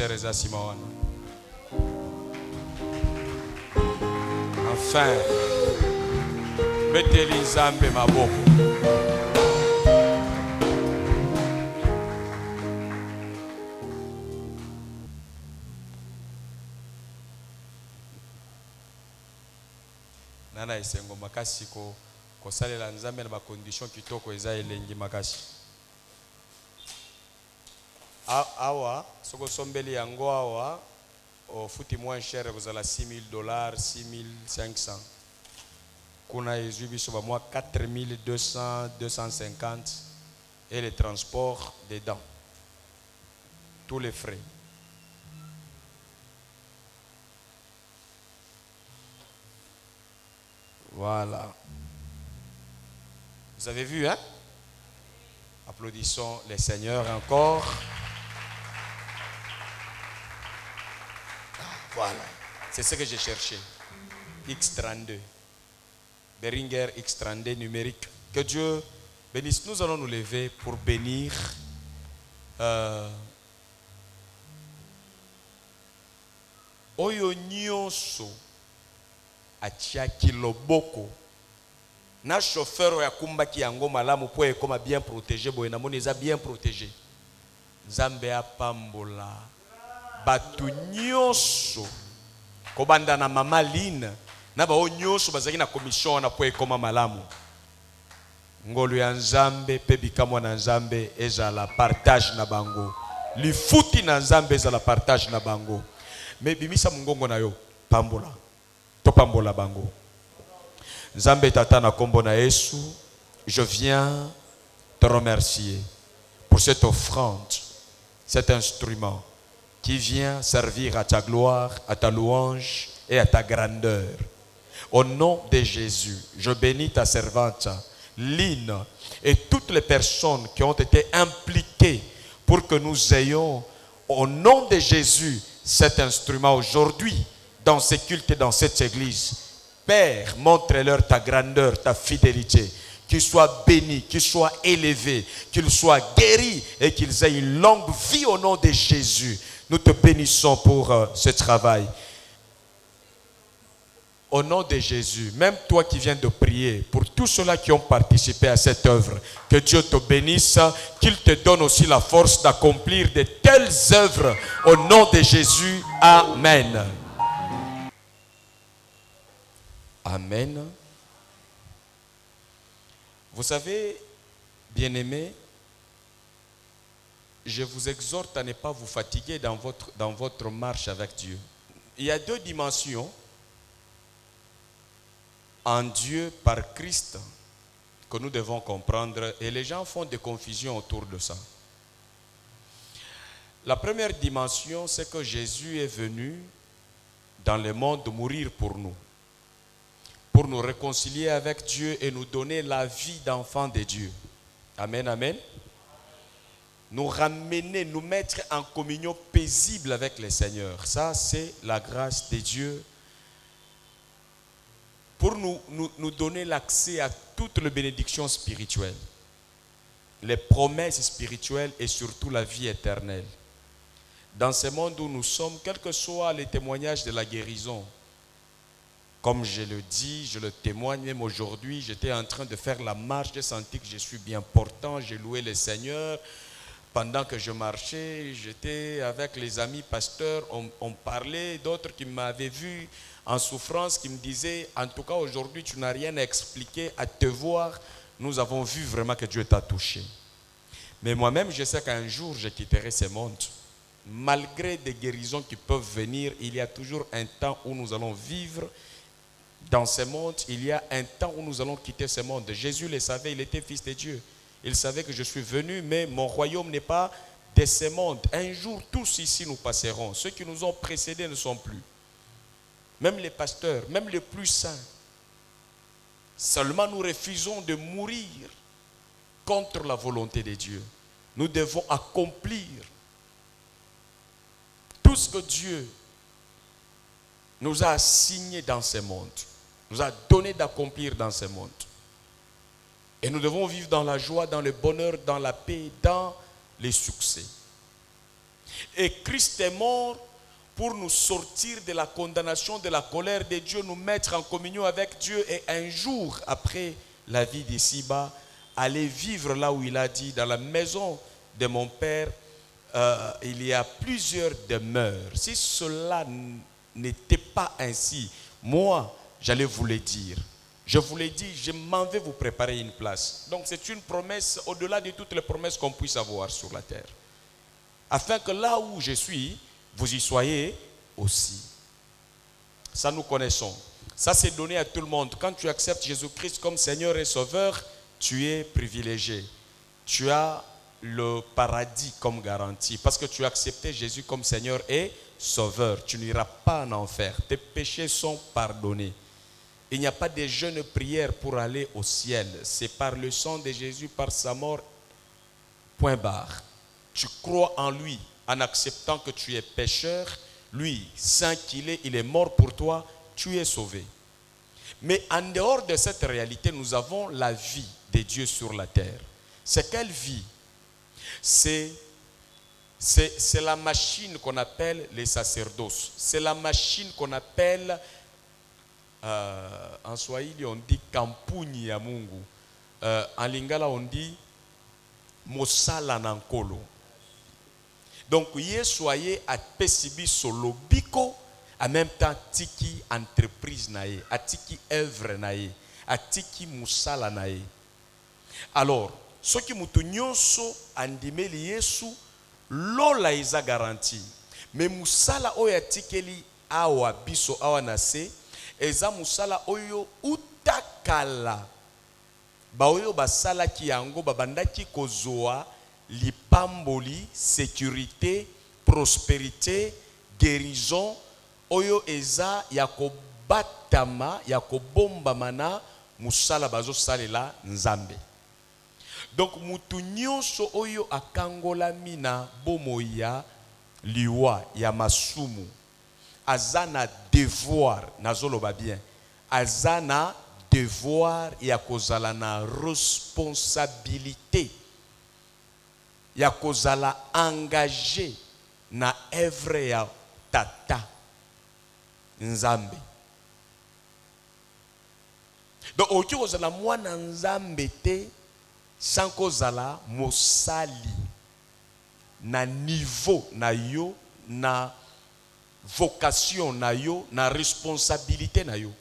ministère eza nsima wana enfin beteli nzambe maboko nana esengo makasi ko kosalela nzambe na bacondition kitoko eza elengi makasi awa soki osombeli yango awa ofuti moins cher ekozala 6000 dollars 6500 kuna ezwi biso bamwa 4200 250 et le transport dedans. Tous les frais. Voilà. Vous avez vu, hein? Applaudissons les seigneurs encore. Voilà. C'est ce que j'ai cherché. X32. Beringer X32 numérique. Que Dieu bénisse. Nous allons nous lever pour bénir. euh, oyo nyonso atiaki loboko na chauffeur oyo akumbaki yango malamu mpo ekoma bien protégé boye namoni bien protégé nzambe apambola bato nyonso kobanda na mama line na bao nyonso bazalaki na commission wana ekoma malamu. Ngolu ya nzambe mpe bikamwa na nzambe ezala partage na bango. Lifuti na nzambe ezala partage na bango. Me bimisa na yo pambola. Topambola bango. Nzambe tata na kombo na yesu je viens te remercier pour cette offrande cet instrument qui vient servir à ta gloire à ta louange et à ta grandeur au nom de Jésus, je bénis ta servante, Lynn, et toutes les personnes qui ont été impliquées pour que nous ayons, au nom de Jésus, cet instrument aujourd'hui, dans ces cultes et dans cette église. Père, montre-leur ta grandeur, ta fidélité. Qu'ils soient bénis, qu'ils soient élevés, qu'ils soient guéris et qu'ils aient une longue vie au nom de Jésus. Nous te bénissons pour euh, ce travail. Au nom de Jésus, même toi qui viens de prier, pour tous ceux-là qui ont participé à cette œuvre, que Dieu te bénisse, qu'il te donne aussi la force d'accomplir de telles œuvres. Au nom de Jésus, Amen. Amen. Vous savez, bien-aimés, je vous exhorte à ne pas vous fatiguer dans votre, marche avec Dieu. Il y a deux dimensions en Dieu par Christ que nous devons comprendre et les gens font des confusions autour de ça. La première dimension, c'est que Jésus est venu dans le monde mourir pour nous, pour nous réconcilier avec Dieu et nous donner la vie d'enfant de Dieu. Amen, amen. Nous ramener, nous mettre en communion paisible avec le Seigneur. Ça, c'est la grâce de Dieu pour nous, nous, nous donner l'accès à toutes les bénédictions spirituelles, les promesses spirituelles et surtout la vie éternelle. Dans ce monde où nous sommes, quel que soit les témoignages de la guérison, comme je le dis, je le témoigne même aujourd'hui, j'étais en train de faire la marche, j'ai senti que je suis bien portant, j'ai loué le Seigneur. Pendant que je marchais, j'étais avec les amis pasteurs, on, parlait, d'autres qui m'avaient vu en souffrance, qui me disaient, en tout cas aujourd'hui, tu n'as rien à expliquer, à te voir, nous avons vu vraiment que Dieu t'a touché. Mais moi-même, je sais qu'un jour, je quitterai ce monde. Malgré des guérisons qui peuvent venir, il y a toujours un temps où nous allons vivre dans ce monde. Il y a un temps où nous allons quitter ce monde. Jésus le savait, il était fils de Dieu. Il savait que je suis venu, mais mon royaume n'est pas de ce monde. Un jour, tous ici, nous passerons. Ceux qui nous ont précédés ne sont plus. Même les pasteurs, même les plus saints. Seulement, nous refusons de mourir contre la volonté de Dieu. Nous devons accomplir tout ce que Dieu nous a assigné dans ce monde, nous a donné d'accomplir dans ce monde. Et nous devons vivre dans la joie, dans le bonheur, dans la paix, dans les succès. Et Christ est mort pour nous sortir de la condamnation, de la colère de Dieu, nous mettre en communion avec Dieu et un jour après la vie d'ici-bas, aller vivre là où il a dit, dans la maison de mon Père, euh, il y a plusieurs demeures. Si cela n'était pas ainsi, moi, j'allais vous le dire. Je vous l'ai dit, je m'en vais vous préparer une place. Donc c'est une promesse au-delà de toutes les promesses qu'on puisse avoir sur la terre. Afin que là où je suis, vous y soyez aussi. Ça nous connaissons. Ça c'est donné à tout le monde. Quand tu acceptes Jésus-Christ comme Seigneur et Sauveur, tu es privilégié. Tu as le paradis comme garantie. Parce que tu as accepté Jésus comme Seigneur et Sauveur. Tu n'iras pas en enfer. Tes péchés sont pardonnés. Il n'y a pas de jeune prière pour aller au ciel. C'est par le sang de Jésus, par sa mort. Point barre. Tu crois en lui en acceptant que tu es pécheur. Lui, saint qu'il est, il est mort pour toi. Tu es sauvé. Mais en dehors de cette réalité, nous avons la vie de Dieu sur la terre. C'est quelle vie? C'est c'est la machine qu'on appelle les sacerdoces. C'est la machine qu'on appelle en Swahili on dit kampuni ya Mungu. Euh, en Lingala on dit mosala nankolo. Donc Yesu aye apesi biso lobiko en même temps tiki entreprise na ye, atiki œuvre na ye, atiki musala na ye. Alors, soki mutu nyonso andimeli Yesu lola eza garanti. Mais musala oyo atikeli awa biso awa na se eza musala oyo utakala. Baoyo basalaki yango babandaki kozwa lipamboli sécurité prospérité guérison oyo eza ya kobatama ya kobombama na musala bazosalela nzambe. Donc mutu nyonso oyo akangolami na bomoi ya liwa ya masumu aza na devoir nazoloba bien. Aza na devoir ya kozala na responsabilité. Ya kozala engagé na œuvre ya tata nzambe. Donc okoki kozala mwana nzambe te sans kozala mosali. Na niveau na yo na vocation na yo na responsabilité na yo.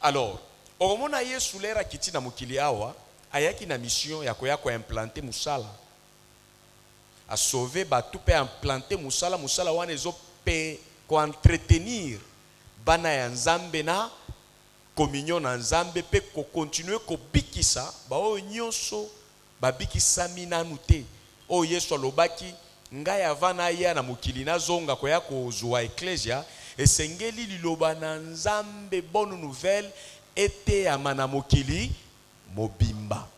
Alors okomona yesu lere akiti na mokili awa ayaki na mission ya koya koimplante mosala asauve bato mpe implante mosala mosala wana ezope koentretenir bana ya nzambe na communion na nzambe mpe kokontinue kobikisa baoyo nyonso babikisami nanu te. Oyo yesu alobaki ngai ava naya na mokili nazonga koya kozwa eklesia esengeli liloba na nzambe bonne nouvelle eteyama na mokili mobimba.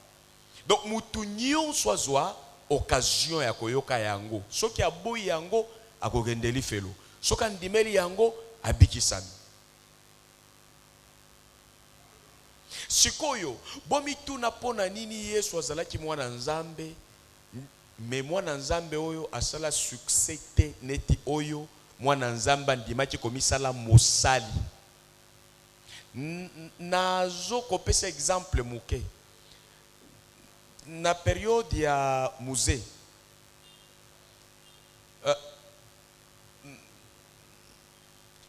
Donc mutu nyonso azwa occasion ya koyoka yango. Soki aboyi yango akokendeli felo. Soki andimeli yango abikisami. Sikoyo bomituna mpo na nini yesu azalaki mwana nzambe me mwana nzambe oyo asala succès te neti oyo. Mwana nzambe andimaki komisala mosali. Nazokopesa exemple moke na periode ya musée uh,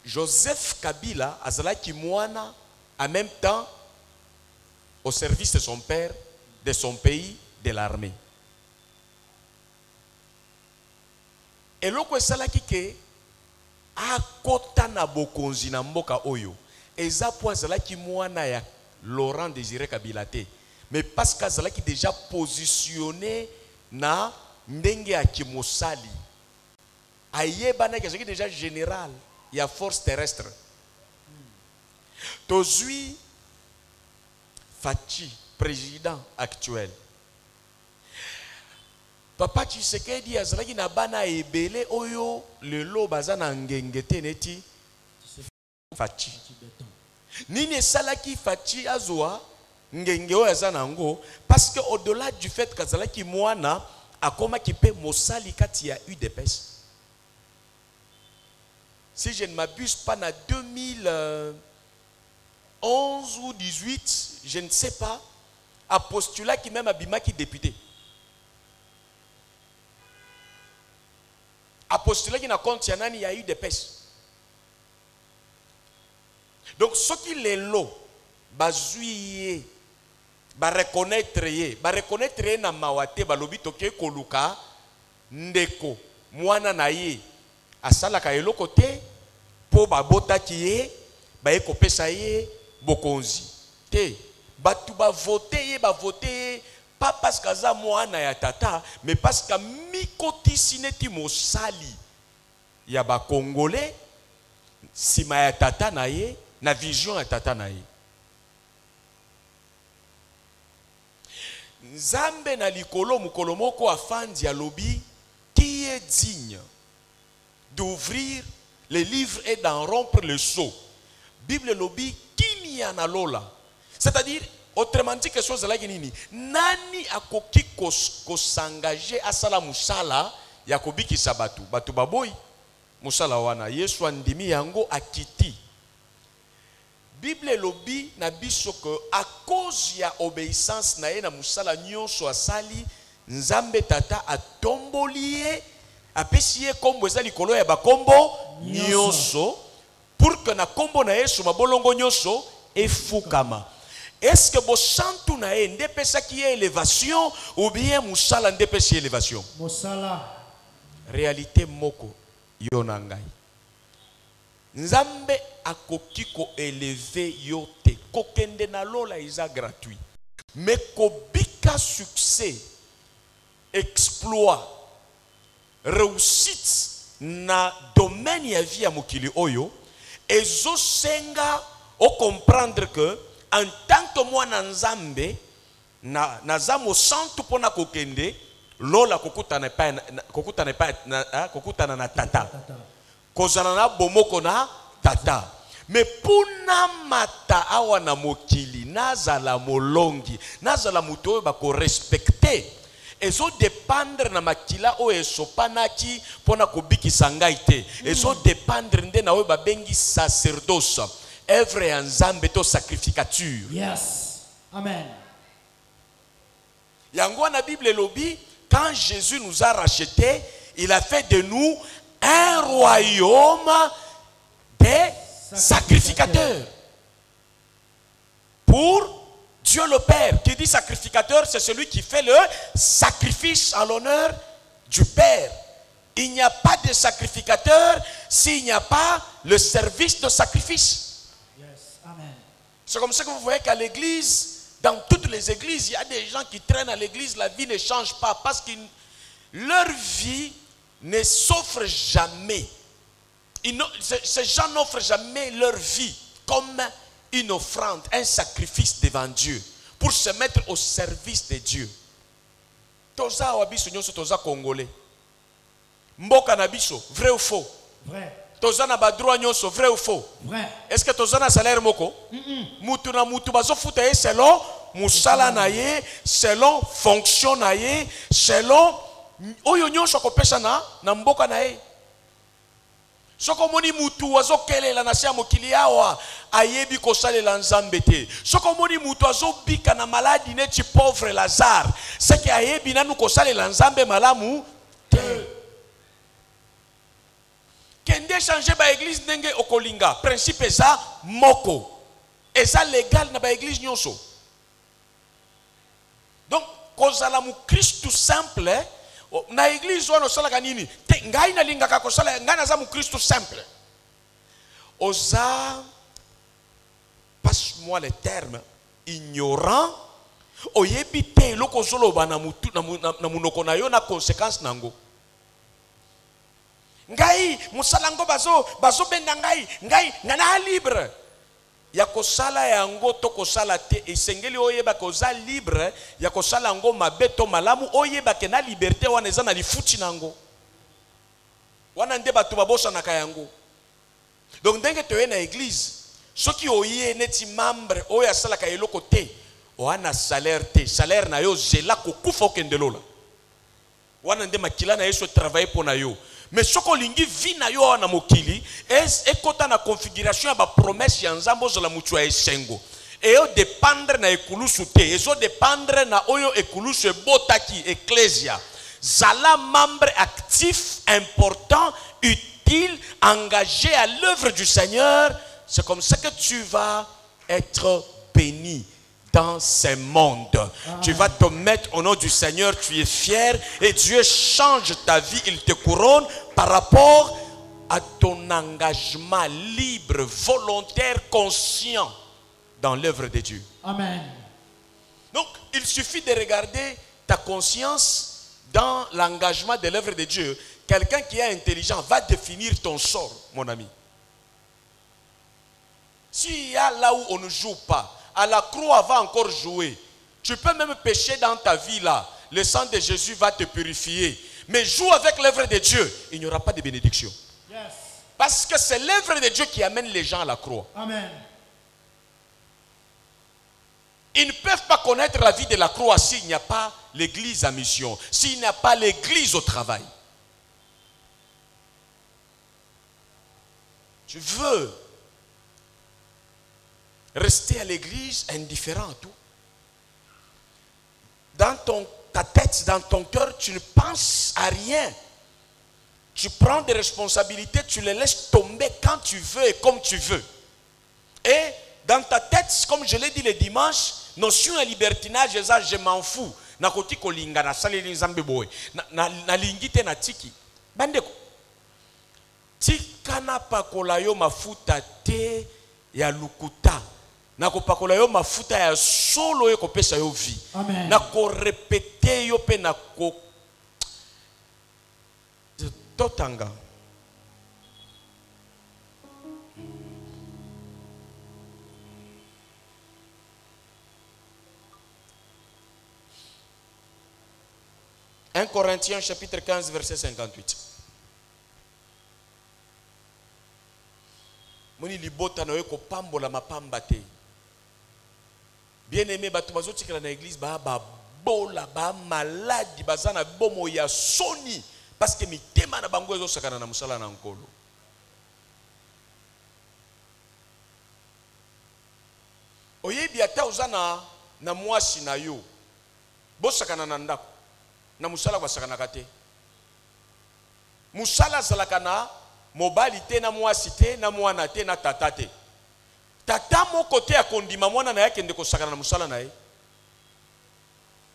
joseph kabila azalaki mwana en même temps au service de son père de son pays de l'armée eloko esalaki ke akota na bokonzi na mboka oyo. Eza mpo azalaki mwana ya laurent désiré kabila te. Mais parce que azalaki déjà positionné na ndenge ya kimosali ayebanaki azalaki déjà général ya force terrestre. Tozwi faci président actuel papa tshisekedi azalaki na bana ebele oyo lelo baza na ngenge te neti faci nini esalaki faci azwa ngenge oyo aza nango parce que au delà du fait kazalaki mwana akomaki mpe mosali kati ya udps si je ne m'abuse pas na 2011 ou 18 je ne sais pas apostulaki même abimaki député apostulaki na compte ya nani ya udps donc soki lelo bazwi ye bareconnaître ye bareconnaître ye na mawa te balobi tokei koluka ndeko mwana na ye asalaka eloko te mpo babotaki ye baye kopesa ye bokonzi. Te bato bavote ye bavote ye pas parce que aza mwana ya tata mais parce que mikotisi mosali ya bakongole nsima ya tata na na vision ya tata na ye. Nzambe na likolo moko afandi alobi qui est digne d'ouvrir le livre et d'en rompre le sceau. Bible elobi kimia na lola c'est-à-dire autrement dit question ezalaki nini nani akoki kos- kosengage asala mosala ya kobikisa bato bato baboyi mosala wana. Yesu andimi yango akiti. Bible elobi na biso ke a cause ya obéissance na ye na mosala nyonso asali nzambe tata atomboli ye apesi ye nkombo eza likolo ya bakombo Nyonso. pour que na nkombo na yesu mabolongo nyonso efukama estce bosantu na ye nde epesaki ye élévation ou bien mosala nde epesi ye élévation? Mosala réalité moko yo na ngai. Nzambe akoki koeleve yo te. Kokende na lola eza gratuit. Me kobika succès exploit réussite na domaine ya vie ya mokili oyo ezosenga ocomprendre que en tant que mwana nzambe na- naza mosantu mpona kokende lola kokutana epai na- na- kokutana epai na- ah, kokutana na tata. Kozala na bomoko na tata. Me mpona mata awa na mokili nazala molongi nazala moto oyo bakorespecte ezodependre na makila oyo esopanaki mpona kobikisa ngai te. Ezodependre nde na oyo babengi sacerdoce œuvre ya nzambe to sacrificature yes amen yango wana bible elobi quand jésus nous a rachetés il a fait de nous un royaume des sacrificateurs pour Dieu le Père. Qui dit sacrificateur, c'est celui qui fait le sacrifice à l'honneur du Père. Il n'y a pas de sacrificateur s'il n'y a pas le service de sacrifice. C'est comme ça que vous voyez qu'à l'église, dans toutes les églises, il y a des gens qui traînent à l'église, la vie ne change pas parce que leur vie ne s'offre jamais. Ces- gens n'offrent jamais leur vie comme une offrande, un sacrifice devant Dieu pour se mettre au service de Dieu. Toza congolais. Vrai ou faux? vrai Toza na badroit nyonso, vrai ou faux? vrai est-ce que toza na salaire moko? Mutu na mutu bazofuta ye selon mosala na ye selon fonction na ye selon oyo nyonso akopesa na, na mboka na ye. Soki omoni mutu azokelela na se ya mokili awa ayebi kosalela nzambe te. Soki omoni mutu azobika na maladi neti pauvre lazare. Seke ayebi nanu kosalela nzambe malamu te kende echange baeglize ndenge okolinga. Principe eza moko. Eza legal na baeglize nyonso. Donc kozala mokristu simple o- na eglize wana osalaka nini? Te ngai nalingaka kosala ngai naza mokristu simple. Oza passe moi le terme ignorant. Oyebi te eloko ozoloba na na na- na monoko na yo na conséquence nango ngai mosala yango bazo bazobenda ngai. Ngai nga na libre. Ya kosala yango to kosala te. Esengeli oyebaka oza libre ya kosala yango mabe to malamu. Oyebake na liberté wana eza na lifuti na yango. Wana nde bato babosanaka yango. Donc ndenge toye na église soki oye neti membre oyo asalaka eloko te oa na salaire te. Salaire na yo zela kokufa okende lola. Wana nde makila na yesu etravaille mpo na yo mais soki olingi vi na yo awa na mokili ekɔta na configuration ya bapromese ya nzambe ozala motu ya esengo? Eyodependre na ekulusu te ezodependre na oyo ekulusu ebotaki ecclesia. Zala membre actif important utile engagé à l'œuvre du seigneur c'est comme ça que tu vas être béni dans ce monde. Tu vas te mettre au nom du Seigneur, tu es fier et Dieu change ta vie, il te couronne par rapport à ton engagement libre, volontaire, conscient dans l'œuvre de Dieu. Amen. Donc, il suffit de regarder ta conscience dans l'engagement de l'œuvre de Dieu. Quelqu'un qui est intelligent va définir ton sort, mon ami. S'il y a là où on ne joue pas, à la croix va encore jouer. Tu peux même pécher dans ta vie là. Le sang de Jésus va te purifier. Mais joue avec l'œuvre de Dieu. Il n'y aura pas de bénédiction. Yes. Parce que c'est l'œuvre de Dieu qui amène les gens à la croix. Amen. Ils ne peuvent pas connaître la vie de la croix s'il n'y a pas l'église à mission, s'il n'y a pas l'église au travail. Tu veux rester à l'église indifférent à tout. Dans ton, ta tête, dans ton cœur, tu ne penses à rien. Tu prends des responsabilités, tu les laisses tomber quand tu veux et comme tu veux. Et dans ta tête, comme je l'ai dit le dimanche, notion ya libertinage je m'en fous nakoki kolinga nasaleli nzambe boye Na- na- nalingi te natiki bandeko tika mafuta te ya lukuta nakopakola yo mafuta ya solo oyo ekopesa yo vie. Nakorepete yo mpe nako totanga. 1 Corinthiens chapitre 15 verset 58. moni libota na yo ekopambola mapamba te bien aimé bato bazotikala na église baa babola ba maladi baza na bomoi ya soni. Parce que mitema na bango ezosakana na mosala na nkolo. Oyebi ata oza na, na mwasi na yo. Bosakana na ndako. Na mosala basakanaka te. Mosala azalaka na mobali te na mwasi te na mwana te na tata te tata moko te akondima mwana na ye akende kosakana na mosala na ye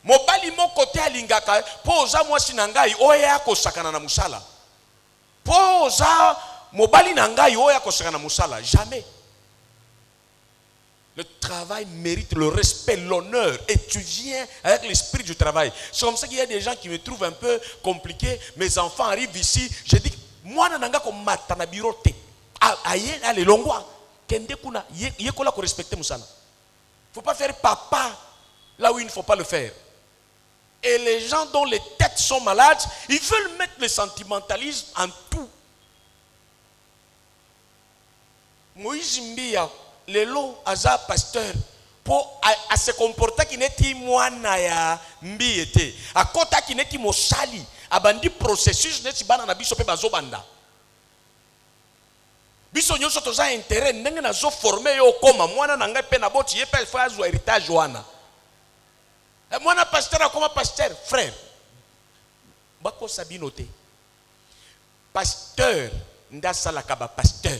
mobali moko te alingaka mpo oza mwasi na ngai oyo akosakana na mosala mpo oza mobali na ngai oyo akosakana na mosala jamais Le travail mérite le respect, l'honneur. Et tu viens avec l'esprit du travail. C'est comme ça qu'il y a des gens qui me trouvent un peu compliqué. Mes enfants arrivent ici. Je dis, moi, nanga ko mata na bureau te. Aye, allez, longwa. Kende kuna, ye kola ko respecter musana. Faut pas faire papa là où il ne faut pas le faire. Et les gens dont les têtes sont malades, ils veulent mettre le sentimentalisme en tout. Moïse Mbia, lelo aza pasteur mpo ase comportaki neti mwana ya mbiye te akɔtaki neti mosali abandi processus neti bana na biso mpe bazobanda biso nyonso toza intérêt ndenge nazoforme yo okoma. Mwana na ngai mpe naboti ye mpe fo azwa héritage wana. Eh, mwana pasteur akoma pasteur frère. Bakosa bino te. Pasteur nde asalaka bapasteur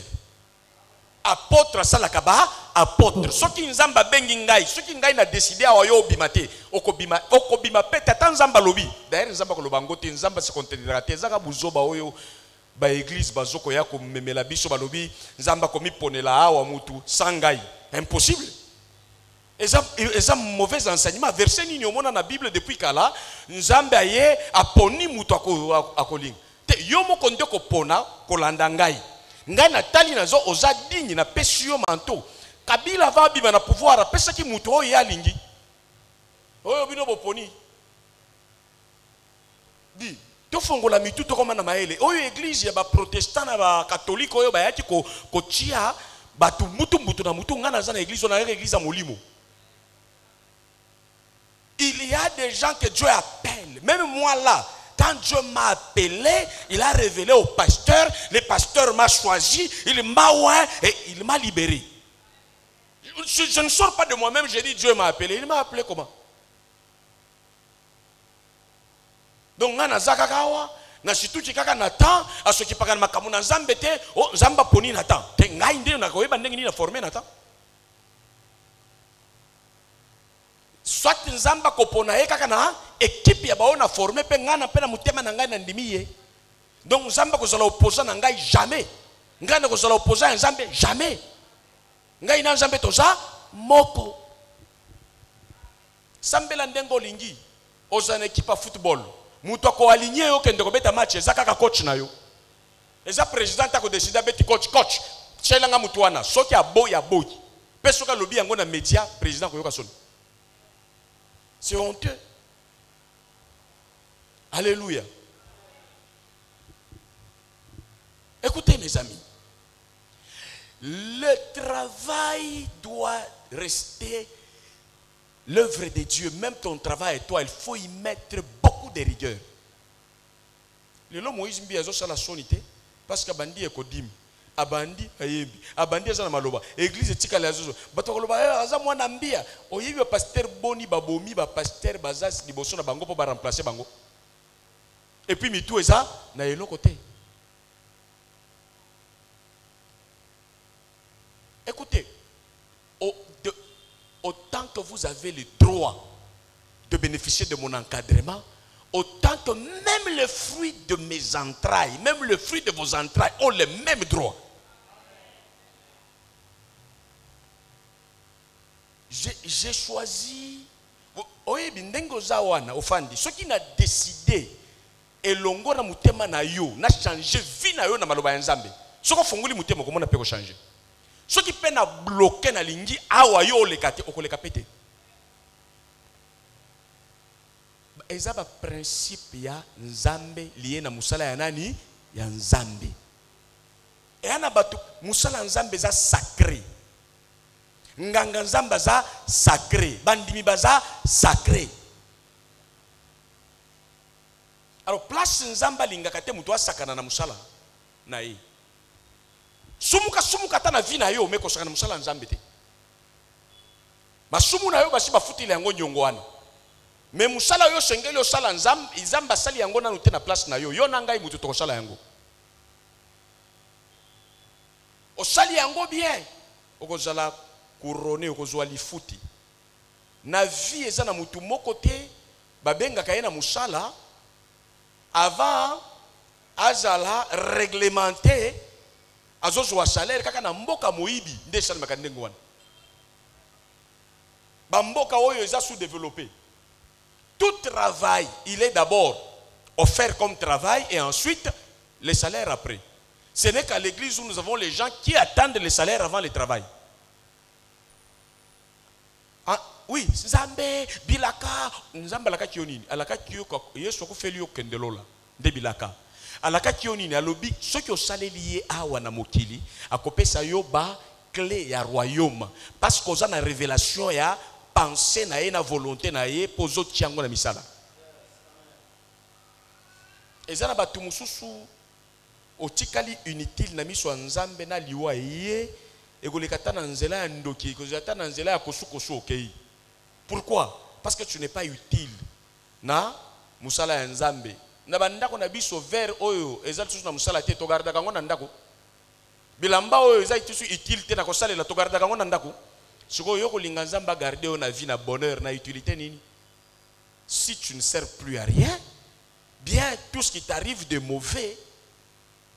apôtre asalaka ba apôtre. Soki nzambe abengi ngai soki ngai na décide awa yo obima te okobima okobima mpe te ata nzambe alobi. D'ailleurs nzambe akoloba yango te nzambe asikontenelaka te. Ezaka buzoba oyo baeglise bazokoya komemela biso balobi nzambe akomiponela awa mutu sa ngai impossible. Eza, eza mauvais enseignement. Verset nini omona na bible depuis kala? Nzambe aye aponi mutu ako- ako- akolinga. Te yo moko nde kopona kolanda ngai ngai natali nazo oza digne napesi yo manto kabila ava abima na pouvoir apesaki mutu oyo ye alingi. Oyo bino boponi. Di il y a des gens que Dieu appelle. Même moi là, quand Dieu m'a appelé, il a révélé au pasteur, le pasteur m'a choisi, il m'a ouais, et il m'a libéré. Je, je ne sors pas de moi-même, j'ai dit Dieu m'a appelé. Il m'a appelé comment? Donc, nga naza kaka awa nasituki kaka na temps asokipaka na makambo na nzambe te o nzambe aponi na temps te ngai nde nakoyeba ndenge nini na forme na temps soit nzambe akopona ye kaka na ekipe ya baoyo na forme mpe ngai na mpe na motema na ngai na ndimi ye. Donc nzambe akozala opposa na ngai jamais. Ngai nakozala opposa ya nzambe jamais. Ngai na nzambe toza moko. Sambela ndenge olingi ozala na ekipe ya football moto akoalinye yo okende kobeta match eza kaka coach na yo. Eza président akodeside abeti coach coach. Tielanga motu wana soki aboyi aboyi. Mpe soki alobi yango na média président koyoka soni. C'est honteux. Alléluia. Écoutez mes amis le travail doit rester l'œuvre de Dieu, même ton travail et toi, il faut y mettre beaucoup de rigueur. lelo moïse mbi azosala soni te parce que abandi ekodimi abandi ayembi abandi aza na maloba. Église etikala azozo bato bakoloba "Eh, aza mwana mbia. Oyebi bapaster boni babomi bapaster baza liboso na bango mpo baremplace bango. Epuis mitu eza na eloko te. Écoutez au- de- autant que vous avez le droit de bénéficier de mon encadrement, autant que même le fruit de mes entrailles, même le fruit de vos entrailles ont les mêmes droits. J'ai choisi. oyebi ndenge oza wana ofandi soki na décidé elongo na motema na yo na change vie na yo na maloba ya nzambe soki ofungoli motema okomona mpe kochange soki mpe na bloke awa yo oleka te okoleka mpe te eza baprincipe ya nzambe lie na mosala ya nani? Ya nzambe. Eya na bato mosala ya nzambe eza sacré. Nganga nzambe aza sacré. Bandimi baza sacré. Alors place nzambe alingaka te moto asakana na mosala na ye. Sumuka sumuka ata na vi na yo omekosaka na mosala ya nzambe te. Basumu na yo basi bafuteli yango nyongo wana me mosala oyo osengeli osala nzambe asali yango nanu te na place na yo. Yo na ngai moto tokosala yango. Osali yango bien. Okozala kurone okozwa lifuti. Na vie eza na motu moko te. Babengaka ye na mosala avant azala réglementé. Azozwa salaire kaka na mboka moyibi nde esalemaka ndenge wana. Bamboka oyo eza sous développé tout travail il est d'abord offert comme travail et ensuite le salaire après. Ce n'est qu'à l'église où nous avons les gens qui attendent le salaire avant le travail. Ah, oui nzambe bilaka nzambe alakaki yo nini? Alakaki yo kwa- yesu akufeli yo kende lola nde bilaka. Alakaki yo nini? Alobi soki osaleli ye awa na mokili akopesa yo ba clé ya royaume. Parce que oza na révélation ya pensée na ye na volonté na ye mpo ozotia na misala. Eza na bato otikali inutile na miso ya nzambe na liwa ye ekoleka ata nzela ya ndoki ekozala ata nzela ya kosukosu okei. Pourquoi? Parce que tu n'es pas utile na mosala ya nzambe. Na bandako na biso vere oyo eza lisusu na mosala te togardaka yango na ndako. Bilamba oyo eza lisusu utile te na kosalela togardaka yango na ndako sikoyo yo kolinga nzambe agarde oyo na vie bonheur na utilité nini? Si tu ne sers plus à rien bien tout ce qui t'arrive de mauvais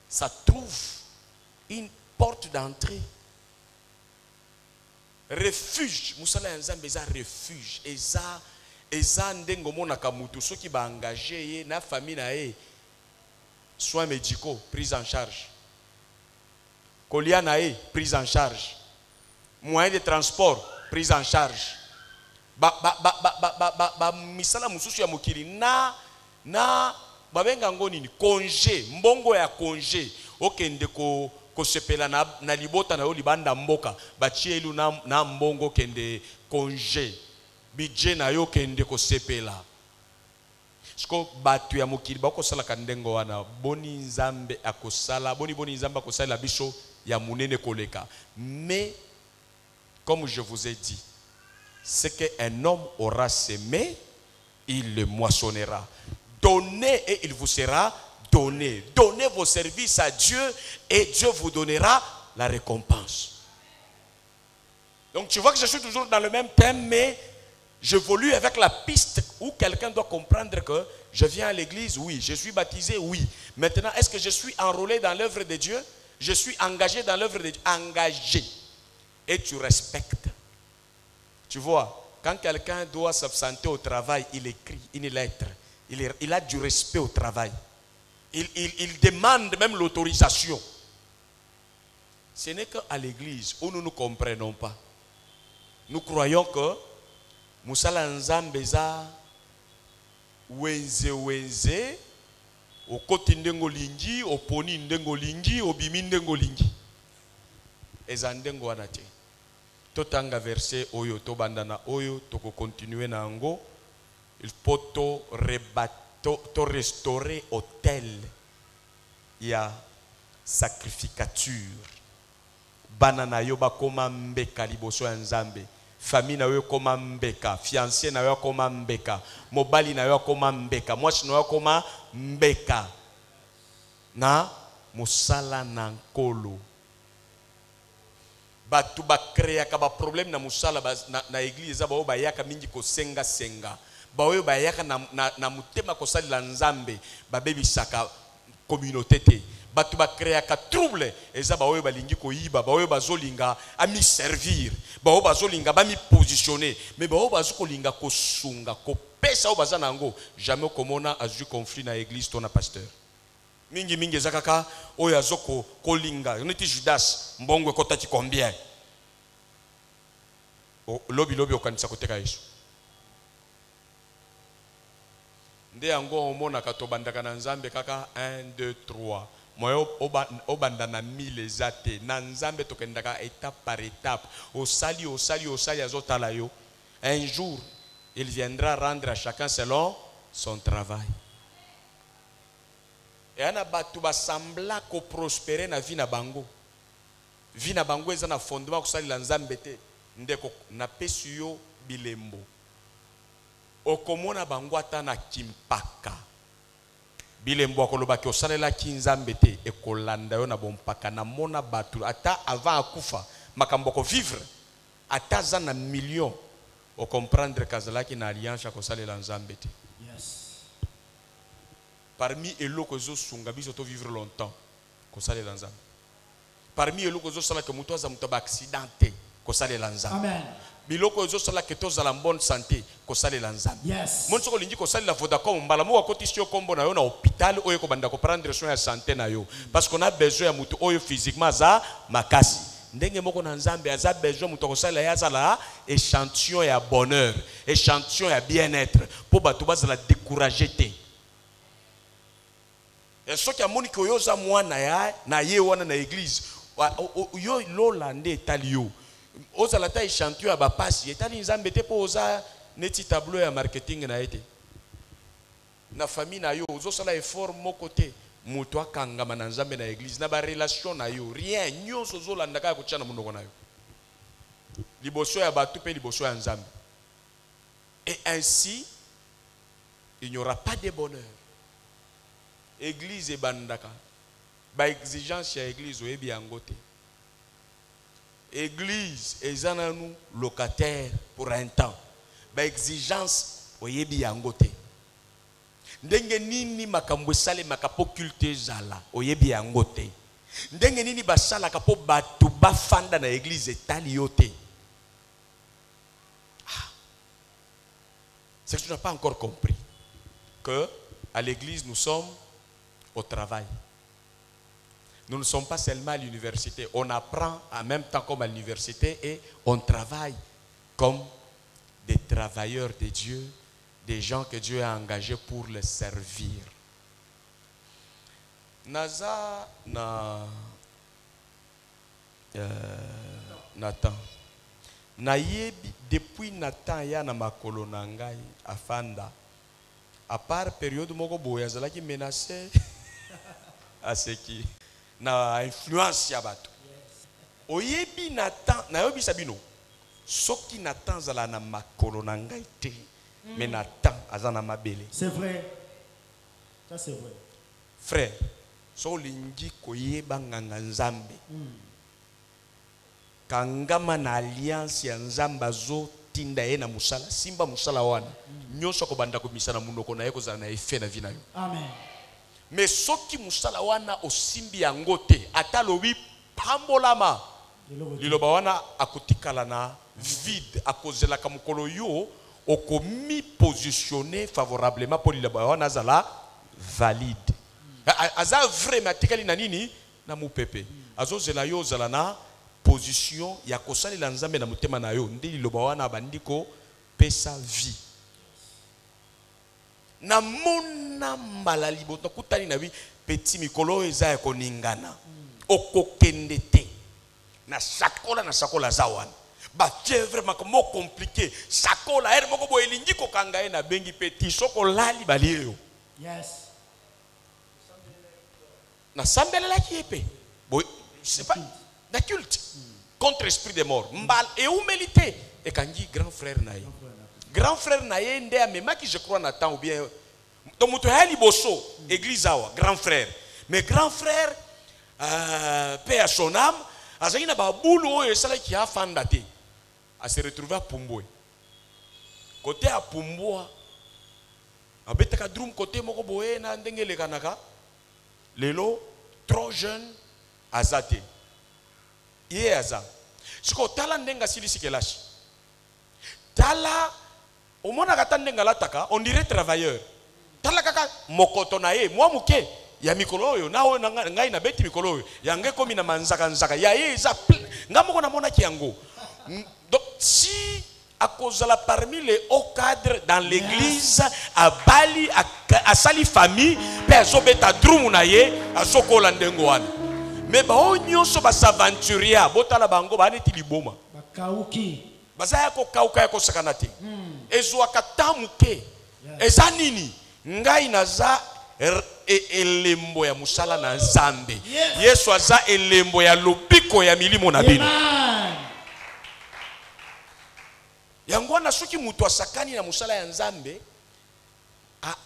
ça trouve une porte d'entrée. Refuge mosala ya nzambe eza refuge eza eza ndenge omonaka motu soki baengage ye na famille na ye soins médicaux prise en charge. Kolia na prise en charge moyen de transport prise en charge. Misala mosusu ya mokili na na babenga yango nini? Congé mbongo ya congé. Okende ko kosepela na, na libota na yo libanda mboka. Batie elu na, na mbongo okende congé. Budget na yo okende kosepela siko bato ya mokili bakosalaka ndenge wana boni nzambe akosala boni boni nzambe akosalela biso ya monene koleka. Mais comme je vous ai dit ce qu'un homme aura semé il le moissonnera donnez et il vous sera donné donnez vos services à Dieu et Dieu vous donnera la récompense donc tu vois que je suis toujours dans le même thème, mais j'évolue avec la piste où quelqu'un doit comprendre que je viens à l'église, oui, je suis baptisé, oui. Maintenant, est-ce que je suis enrôlé dans l'œuvre de Dieu? Je suis engagé dans l'œuvre de Dieu. Engagé. Et tu respectes. Tu vois, quand quelqu'un doit s'absenter au travail, il écrit une lettre. Il, a du respect au travail. Il, demande même l'autorisation. Ce n'est qu'à l'église où nous ne comprenons pas. Nous croyons que Moussala Nzambe eza wenze wenze okoti ndenge olingi oponi ndenge olingi obimi ndenge olingi eza te totanga verset oyo tobanda na oyo tokokontinue na yango. Il faut to, reba, to, to restaurer hôtel ya sacrificature. Bana na yo bakoma mbeka liboso ya nzambe. Famille na yo mbeka fiancé na yo akoma mbeka mobali na yo akoma mbeka mwasi na yo mbeka. Na mosala na nkolo bato bakreaka baproblème na mosala na, na eza baoyo bayaka mingi kosengasenga baoyo bayaka na, na, na motema kosalela nzambe babebisaka communauté te. Bato bakreaka trouble eza baoyo balingi koyiba baoyo bazolinga amiservir baoyo bazolinga bamipositionne mais baoyo bazo kolinga kosunga kopesa oyo baza na yango jamais okomona azwi conflit na église to na pasteur mingimingi eza kaka oyo azo ko- kolinga neti judas mbongo ekotaki combien? Lobilobi okanisa koteka yesu. Nde yango omonaka tobandaka na nzambe kaka 1 2 3 moyo oba- obanda na 1000 eza te. Na nzambe tokendaka étape par étape. Osali osali osali azotala yo. Un jour il viendra rendre à chacun selon son travail eya na bato basambla koprospere na vie na bango. Vie na bango eza na fondement kosalela nzambe te. Ndeko napesi yo bilembo. Okomona bango ata na kimpaka. Bilembo akolobaki osalelaki nzambe te ekolanda yo na bompaka. Namona bato ata avant akufa makambo akovivre ata aza na million. Okomprendre kazalaki na alliance akosalela nzambe te. Parmi eloko ezosunga biso to vivre longtemps kosalela nzambe. Parmi eloko ezosala ke moto aza moto ya baaccident te kosalela nzambe. Amen. biloko ezosala ke tozala bonne santé kosalela nzambe. Yes. moni soki olingi kosalela vodacom mbala moko akotisi yo nkombo na yo na hôpital oyo kobanda koprendre soin ya santé na yo. Parce qu'on a besoin ya moto oyo physiquement aza makasi. Ndenge moko na nzambe aza besoin moto akosalela ye azala échantillon ya bonheur échantillon ya bien-être. Mpo bato bazala découragé te soki amoni ke oyo oza mwana ya na ye wana na église yo lola nde etali yo. Ozala ta échantillon ya bapasi etali nzambe te mpo oza neti tableau ya marketing na ye te. Na famille na yo ozosala effort moko te moto akangama na nzambe na église na barelation na yo rien nyonso ozolanda kaka kotia na monoko na yo. Liboso ya bato mpe liboso ya et ainsi il n'y aura pas de bonheur église ebandaka. Baexigence ya église oyebi yango te. Église eza nanu locataire pour un temps. Baexigence oyebi yango te. Ndenge nini makambo esalemaka mpo culte ezala oyebi yango te. Ndenge nini basalaka mpo bato bafanda na église etali yo te. Ah. c'est que tu n'as pas encore compris que à l'église nous sommes au travail. Nous ne sommes pas seulement à l'université. On apprend en même temps comme à l'université et on travaille comme des travailleurs de Dieu, des gens que Dieu a engagés pour les servir. Naza na euh, Nathan. nayebi depuis Nathan ya na makolo na ngai afanda à part période moko boye azalaki menacé aseki na influence ya bato oyebi na temps nayebisa bino soki na temps azala na makolo na ngai te me na temps aza na mabele. C'est vrai. Ça, c'est vrai. frère so olingi koyeba nganga nzambe. Kangama na alliance ya nzambe azotinda ye na mosala simba mosala wana. Nyonso akobanda komisa na monoko na ye kozala na efe na vi na yo. Amen. Me soki mosala wana osimbi yango te ata lobi pambolama. Liloba wana akotikala na vide akozelaka mokolo yo okomi positionne favorablement. Mpo liloba wana azala valide. Aza vrai me atikali na nini? Na mopepe. Azozela yo ozala na position ya kosalela nzambe na motema na yo. Nde liloba wana abandi kopesa vie namona mbala liboto nakutani na bi peti mikolo oyo eza ya koningana. Okokende te. Na sakola na sakola aza wana. Batie vraiment mo compliqué. Sakola ere moko boye elingi kokanga ye nabengi peti soko olali balie yo. Yes. nasambelelaki ye mpe. Na culte contre esprit de mort. Mbala eumeli te. Ekangi grand frère na ye grand frère na ye nde amemaki je crois na ou bien to moto ya liboso église awa grand frère. Mais grand frère euh, paix à son âme azalaki na babulu oyo esalaki afanda te ase retrouve apumbwe kote ya pumbwa abetaka drum kote moko boye na ndenge elekanaka. Lelo trop jeune aza te. Ye aza. Sikoyo tala ndenge asilisi kelasi tala on dirait travailleur. Tala kaka mokoto na ya mikolo oyo na oyo ngai nabeti mikolo oyo. Yango ekomi na manzakanzaka ya ye eza ngai moko namonaki yango. Donc si akozala parmi les hauts cadres dans l'église abali asali famille mpe azobeta drumu na ye azokola ndenge wana. Me baoyo nyonso basaventuria botala bango baa neti liboma. Bakauki. Baza ya kokauka ya kosakana te. Ezwaka ta moke eza nini? Ngai naza er- e- elembo ya mosala na nzambe. Yes. yesu aza elembo ya lobiko ya milimo na bino. Yango wana soki moto asakani na mosala ya nzambe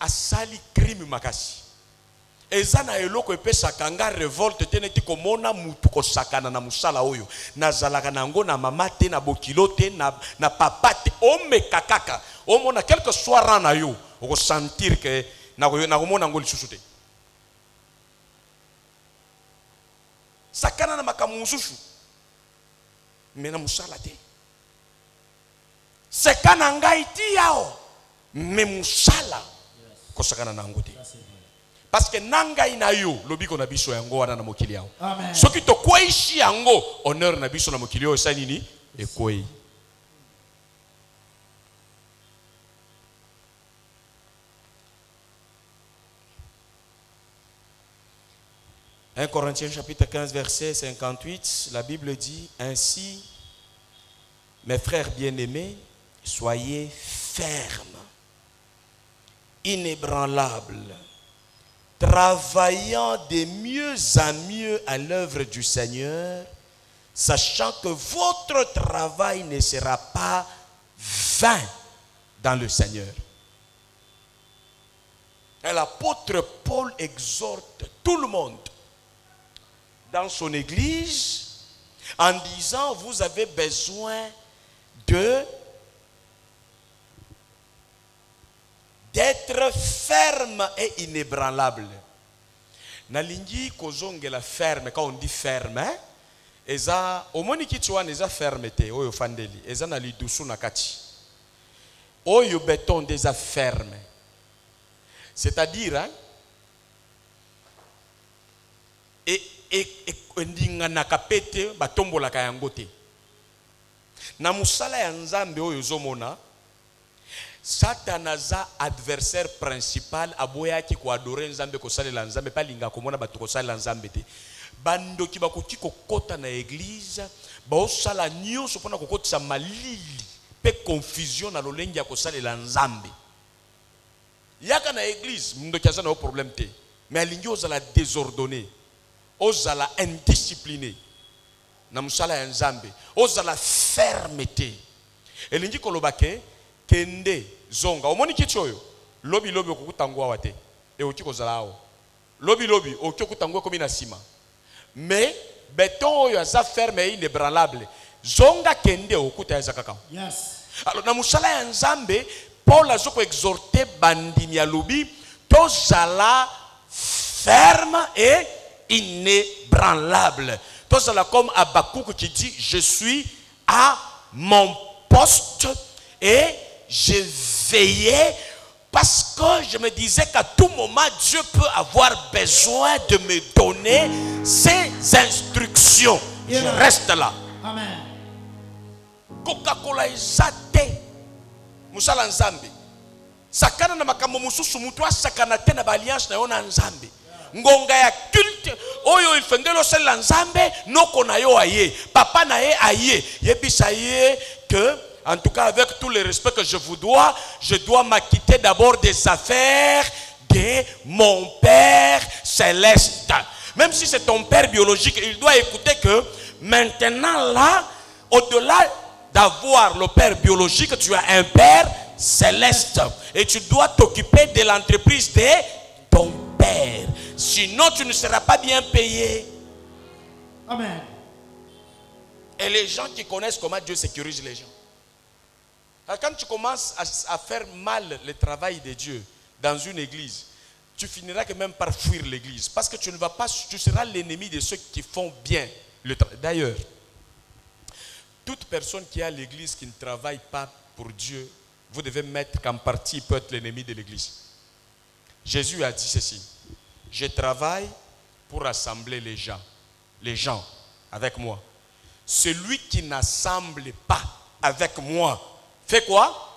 asali crime makasi eza na eloko epesaka nga revolte te neti komona mutu kosakana na mosala oyo. Nazalaka na yango na mama te na bokilo te na, na papa te. Omeka kaka. Omona quelque soit rang na yo okosentir ke nako- nakomona yango lisusu te. Sakana na makambo mosusu. Me na mosala te. Seka na ngai ti yao me mosala kosakana na yango te. vrai. Parce que na ngai na yo lobiko na biso yango wana na mokili awa Amen. soki tokweishi yango honneur na biso na mokili oyo esali nini? Ekwei « 1 Corinthiens chapitre 15 verset 58, la Bible dit Ainsi, mes frères bien-aimés, soyez fermes, inébranlables, travaillant de mieux en mieux à l'œuvre du Seigneur, sachant que votre travail ne sera pas vain dans le Seigneur. L'apôtre Paul exhorte tout le monde dans son église en disant, vous avez besoin de d'être ferme et inébranlable. nalingi kozongela ferme quand on dit ferme hein? eza omoni kiti wana eza ferme te oyo ofandeli eza na lidusu na kati oyo beton eza ferme c'est-à-dire hein, e- e- e- endinganaka mpe te batombolaka yango te na mosala ya nzambe oyo ozomona satana aza adversaire principal aboyaki koadore nzambe kosalela nzambe mpe alingaka komona bato kosalela nzambe te. Bandoki bakoki kokɔta na eglize baosala nyonso mpona kokotisa malili mpe confusion na lolenge ya kosalela nzambe. Yaka na église ndoki aza na yo problème te mais alingi ozala désordonné ozala indiscipliné na mosala ya nzambe ozala ferme te. Elingi koloba ke kende zonga. Omoni kiti oyo? Lobilobi okokuta yango awa te ekoki kozala awa. Lobilobi okoki okuta yango ekomi na nsima. Mais beton oyo aza ferme inébranlable. Zonga kende okuta eza kaka Yes. alors na mosala ya nzambe paul aza koexorte bandimi alobi tozala ferme et inébranlable. Tozala comme abakouk qui dit je suis à mon poste et je veillais parce que je me disais qu'à tout moment Dieu peut avoir besoin de me donner ses instructions. Je reste là. Amen. kokakola eza te. Nzambe. Sakana na makambo mosusu motu asakana te na baalliance na yo na nzambe. Ngonga ya culte oyo ifengeli osalela nzambe noko na yo aye. Papa na ye aye. Yebisa ye que en tout cas avec tout le respect que je vous dois je dois m'acquitter d'abord des affaires de mon père céleste même si c'est ton père biologique il doit écouter que maintenant là au-delà d'avoir le père biologique, tu as un père céleste. Et tu dois t'occuper de l'entreprise de ton père. Sinon, tu ne seras pas bien payé. Amen. Et les gens qui connaissent comment Dieu sécurise les gens. Alors, Quand tu commences à, faire mal le travail de Dieu dans une église, tu finiras même par fuir l'église. Parce que tu ne vas pas, tu seras l'ennemi de ceux qui font bien. D'ailleurs, toute personne qui est à l'église qui ne travaille pas pour Dieu, vous devez mettre qu'en partie il peut être l'ennemi de l'église. Jésus a dit ceci. Je travaille pour rassembler les gens. Les gens avec moi. Celui qui n'assemble pas avec moi fait quoi?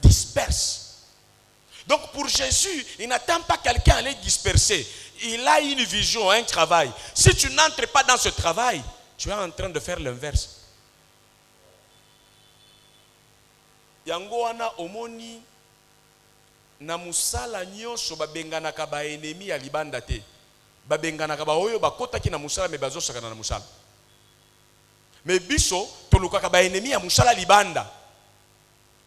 Disperse. Donc pour Jésus, il n'attend pas quelqu'un à les disperser. Il a une vision, un travail. Si tu n'entres pas dans ce travail, tu es en train de faire l'inverse. yango wana omoni na mosala nyonso babenganaka baenemi ya libanda te babenganaka baoyo bakotaki na mosala me bazosakana na mosala me biso tolukaka baenemi ya mosala libanda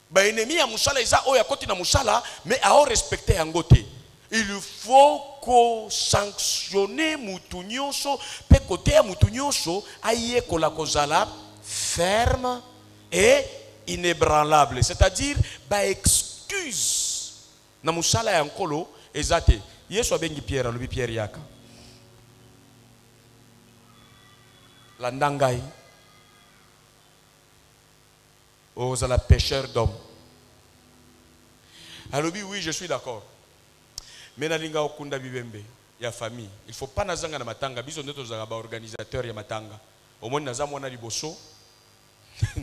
baenemi ya mosala eza oyo akoti na mosala me aorespecte yango te. Il faut kosanctionne mutu nyonso mpe koteya mutu nyonso ayekola kozala ferme et inébranlable. C'est-à-dire baexcuse na mosala ya nkolo eza te. Yesu abengi pierre alobi pierre yaka. Landa ngai ozala pécheur d'homme alobi oui je suis d'accord. Me nalinga okunda bibembe ya famille. Il faut pas nazanga na matanga. Biso nde tozalaka baorganisateur ya matanga. Omoni naza mwana liboso.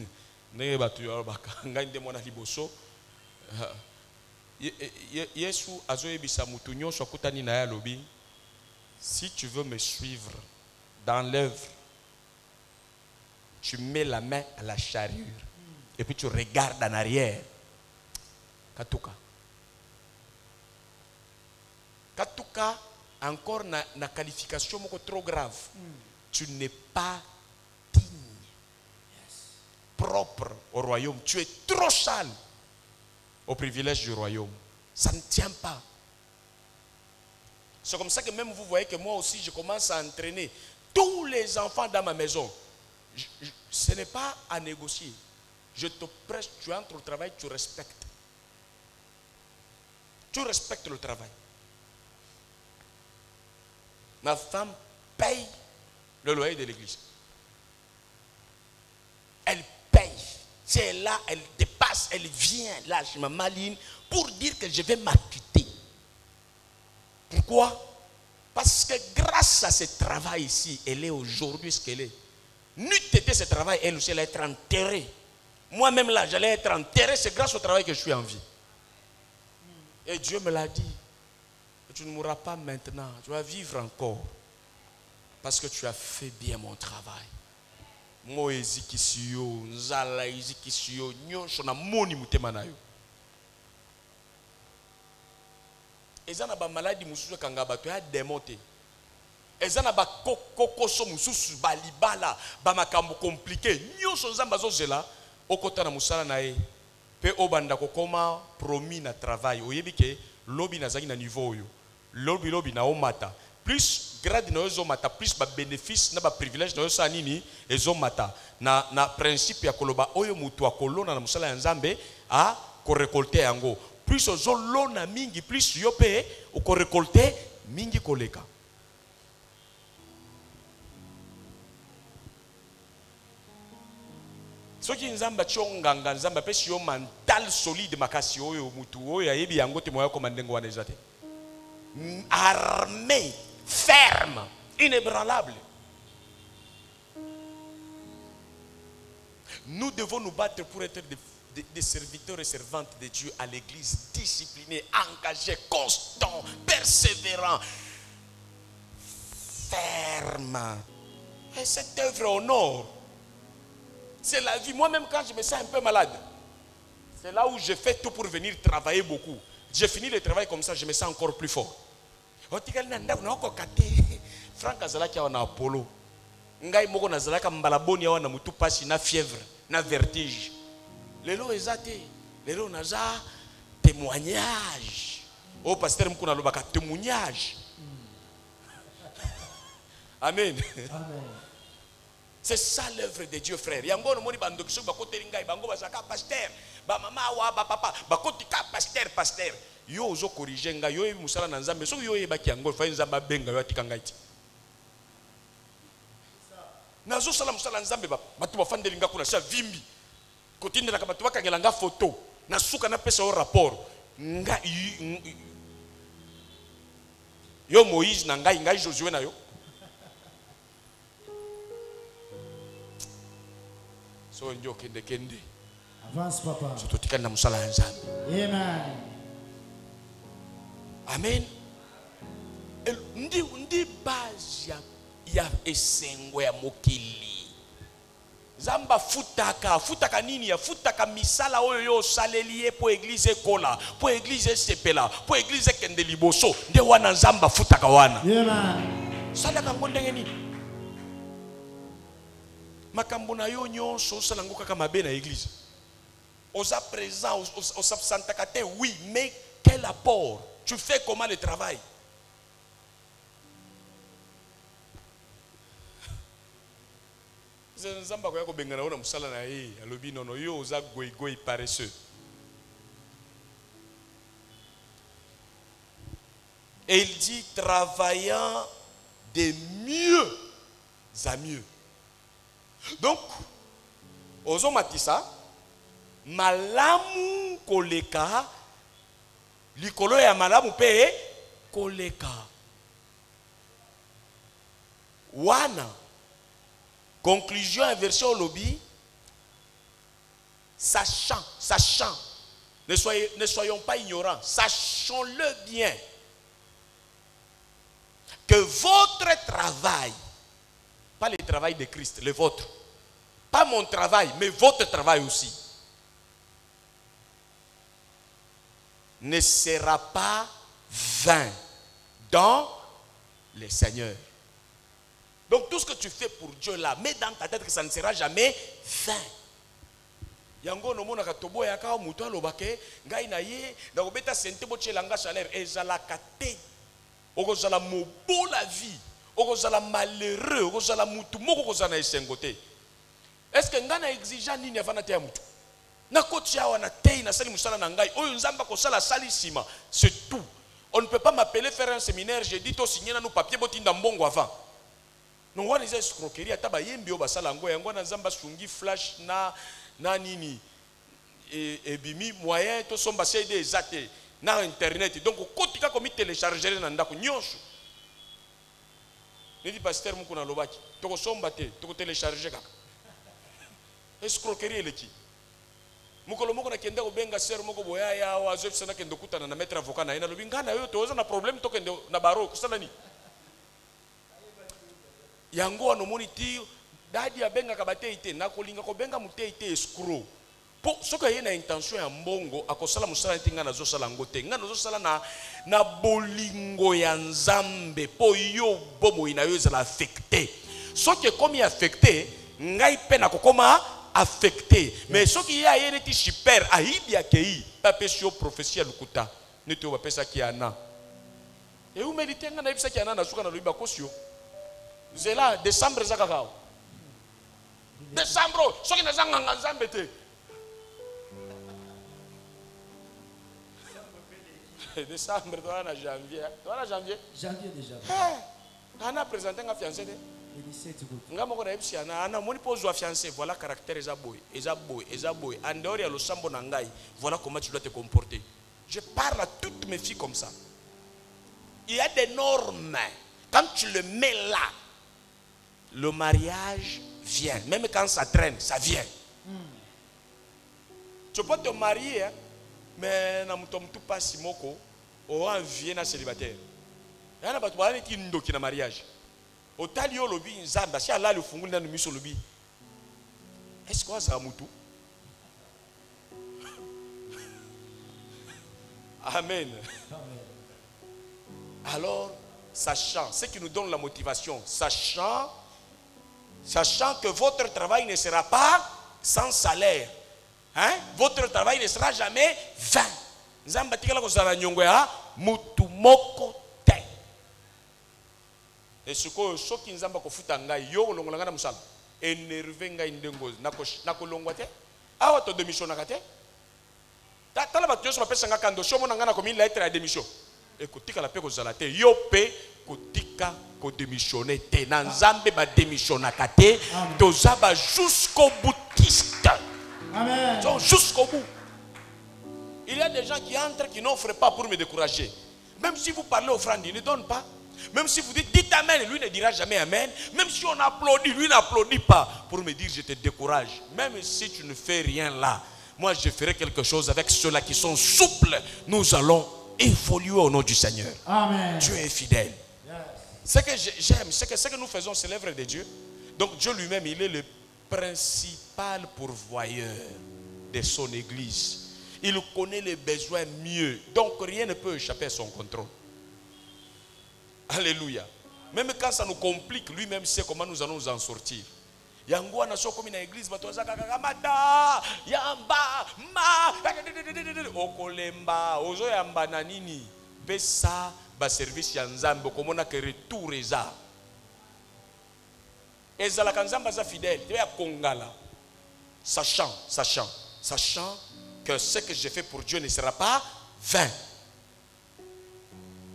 Ndenge bato balobaka ngai nde mwana liboso. Ye- yesu azoyebisa mutu nyonso akutani na ye alobi. Si tu veux me suivre dans l'œuvre tu mets la main à la charrure et puis tu regardes en arrière. Katuka. Katuka encore na, na qualification trop grave. Tu n'es pas digne. Propre au royaume. Tu es trop sale au privilège du royaume. Ça ne tient pas. C'est comme ça que même vous voyez que moi aussi je commence à entraîner tous les enfants dans ma maison. Je- je- ce n'est pas à négocier je te presse tu entres au travail tu respectes tu respectes le travail ma femme paye le loyer de l'église. Elle paye. Si elle est là, elle dépasse, elle vient là chez ma maline pour dire que je vais m'acquitter. Pourquoi? Parce que grâce à ce travail ici, elle est aujourd'hui ce qu'elle est. N'eût été ce travail, elle aussi, elle être enterrée. Moi-même là, j'allais être enterré, c'est grâce au travail que je suis en vie. Et Dieu me l'a dit. Tu ne mourras pas maintenant, tu vas vivre encore. Parce que tu as fait bien mon travail. Moi ezikisi yo, nzala ezikisi yo, nyonso na moni na bato ya na balibala bamakambo komplike nyonso okɔta na mosala na ye mpe obanda kokóma promis na travail. Oyebi ke lobi nazalaki na niveau oyo. Lobi lobi naomata. Plus grade na yo ezomata plus babénéfice na baprivilège na yo osala nini ezomata. Na, na principe ya koloba oyo moto akolona na mosala ya nzambe akorekolte yango. Plus ozolona mingi plus yo mpe okorekolte mingi koleka soki nzambe atie yo nganga nzambe mental solide makasi oyo mutu oyo ayebi yango te moya armé ferme inébranlable. Nous devons nous battre pour être des serviteurs et servantes de Dieu à l'église disciplinés engagés constants persévérants fermes et cette œuvre honore c'est la vie. Moi-même, quand je me sens un peu malade, c'est là où je fais tout pour venir travailler beaucoup. J'ai fini le travail comme ça, je me sens encore plus fort. te frank azalaki awa na apollo ngai moko nazalaka mbala boni awa na pasi na fièvre na vertige lelo eza te lelo naza témoignage oyo paster moko nalobaka témoignage amen Amen. C'est ça l'œuvre de Dieu, frère. yango nomoni bandoki soki bakoteli ngai bango bazalaka paster bamama awa bapapa bakoti ka paster paster yo ozokorige ngai yo oyebi mosala na nzambe. Soki yo oyebaki yango fai nzambe abenga yo atika ngai ti nazosala mosala na nzambe ba- bato bafandeli nga kuna sia vimbi. Kotindelaka bato bakangela nga foto nasuka napesa yo rapport. Nga yo moïse na ngai ngai josue na yo so okendekende kendekende Avance, so totikali na Amen. ndi, ndi base ya, ya esengo ya mokili. Nzambe afutaka afutaka nini afutaka misala oyo yo osaleli ye mpo eglize ekola mpo eglize esepela mpo eglize ekende liboso. Nde wana nzambe afutaka wana. Salaka yango ndenge nini makambo na yo nyonso osala yango kaka mabe na eglize. Oza présent os- os- osantaka te oui mais quel apport? Tu fais comment le travail? Nzambe akoya kobengana yo na mosala na ye alobi nono yo oza goigoi paresseux. Et il dit travaillant de mieux à mieux. Donc, ozomatisa malamu koleka likolo ya malamu mpe koleka. Wana conclusion ya version olobi sachant sachant ne, ne soyons pas ignorants sachons-le bien que votre travail, pas le travail de Christ, le vôtre, pas mon travail, mais votre travail aussi, ne sera pas vain dans le Seigneur. Donc tout ce que tu fais pour Dieu là, mets dans ta tête que ça ne sera jamais vain. yango nomonaka toboyaka moto alobake ngai na ye nakobeta sente botyelanga salaire ezalaka te okozala mobola vie okozala malheureux okozala mutu moko kozala na esengo te. Estce ngai na exigea nini avanda te ya mutu? Nakoti awa na tei nasali mosala na ngai oyo nzambe akosala asali nsima c'est tout. On ne peut pas m'appeler faire un séminaire j'ai dit tosigné nanu papier botinda mbongo avant. Non wana eza escroquerie ata bayembi oyo basala yango flash na, na nini e- ebimi moyen tosomba cd eza te na internet. Donc okoti kaka komitelechargere na ndako nyonso neti paster moko nalobaki. Tokosomba te tokotelecharge kaka. Escroquerie eleki mokolo moko nakende kobenga ser moko boyaya awa azobisa nakende okutana na maître avocat na ye. Nalobi ngai na yo toza na problème tokende na baro kosala nini? Yango wana omoni ti dadi abengaka bateyi te nakolinga kobenga moteyi te escro mpo soki aye na intention ya mbongo akosala mosala neti ngai nazosala yango te ngai nazosala na, na bolingo ya nzambe mpo yo bomoi na yo ezala affecte soki ekomi affecte ngai mpe nakokoma affecte mais soki ye aye neti super ayibi akei mpe apesi yo prophesie ya lokuta neti oyo bapesaki ana. Eumeli te ngai nayebisaki ana na suka na loyiba kosi yo. Nzela décembre eza kaka awa. Décembre oyo soki naza nganga nzambe te décembre toza na janvier. Toza na janvier? Janvier déjà. Eh, nga fiancé te Le 17 août. nga moko nayebisi ana ana omoni mpo ozwa fiancé voilà caractère eza boye eza boye eza boye. En dehors ya losambo na ngai voilà comment tu dois te comporter. Je parle à toutes mes filles comme ça. Il y a des normes. Quand tu le mets là le mariage vient. Même quand ça traîne ça vient. Tu peux te marier hein, mais na moto motu pasi moko oenvie na célibataire. Ya na bato baa neti ndoki na mariage. Otali yo olobi nzambe asi alali ofunguli nanu miso olobi. Est-ce que azala mutu amen. Alors sachant ce qui nous donne la motivation sachant sachant que votre travail ne sera pas sans salaire hein? votre travail ne sera jamais vain. Nzambe atikala kozala nyongo ya mutu moko te. E sikoyo soki nzambe akofuta ngai yo kolongola ngai na mosala. Enerve ngai ndenge oyo nako- nakolongwa te. Awa todemissionaka te. Ta- tala bato nyonso bapesanga kando so omona ngai nakomi lettre ya démission. Ekotikala mpe kozala te. Yo mpe kotika kodémissionne te. Na nzambe badémissionnaka te. Toza boutiste Amen. Donc, jusqu'au bout. Il y a des gens qui entrent, qui n'offrent pas pour me décourager. Même si vous parlez offrande, il ne donne pas. Même si vous dites, dites Amen, lui ne dira jamais Amen. Même si on applaudit, lui n'applaudit pas. Pour me dire, je te décourage. Même si tu ne fais rien là, moi je ferai quelque chose avec ceux-là qui sont souples. Nous allons évoluer au nom du Seigneur. Amen. Dieu est fidèle. Yes. Ce que j'ai- j'aime, c'est que ce que nous faisons, c'est l'œuvre de Dieu. Donc Dieu lui-même, il est le principal pourvoyeur de son Église. Il connaît les besoins mieux. Donc rien ne peut échapper à son contrôle. Alléluia. Même quand ça nous complique, lui-même sait comment nous allons nous en sortir. yango wana so okomi na église bato baza kaka kamata yamba ma okolemba ozoyamba na nini? Pesa baservice ya nzambe okomona ke retour eza ezalaka nzambe aza fidèle. Te ya kongala. Sachant sachant sachant que ce que j'ai fait pour Dieu ne sera pas vain.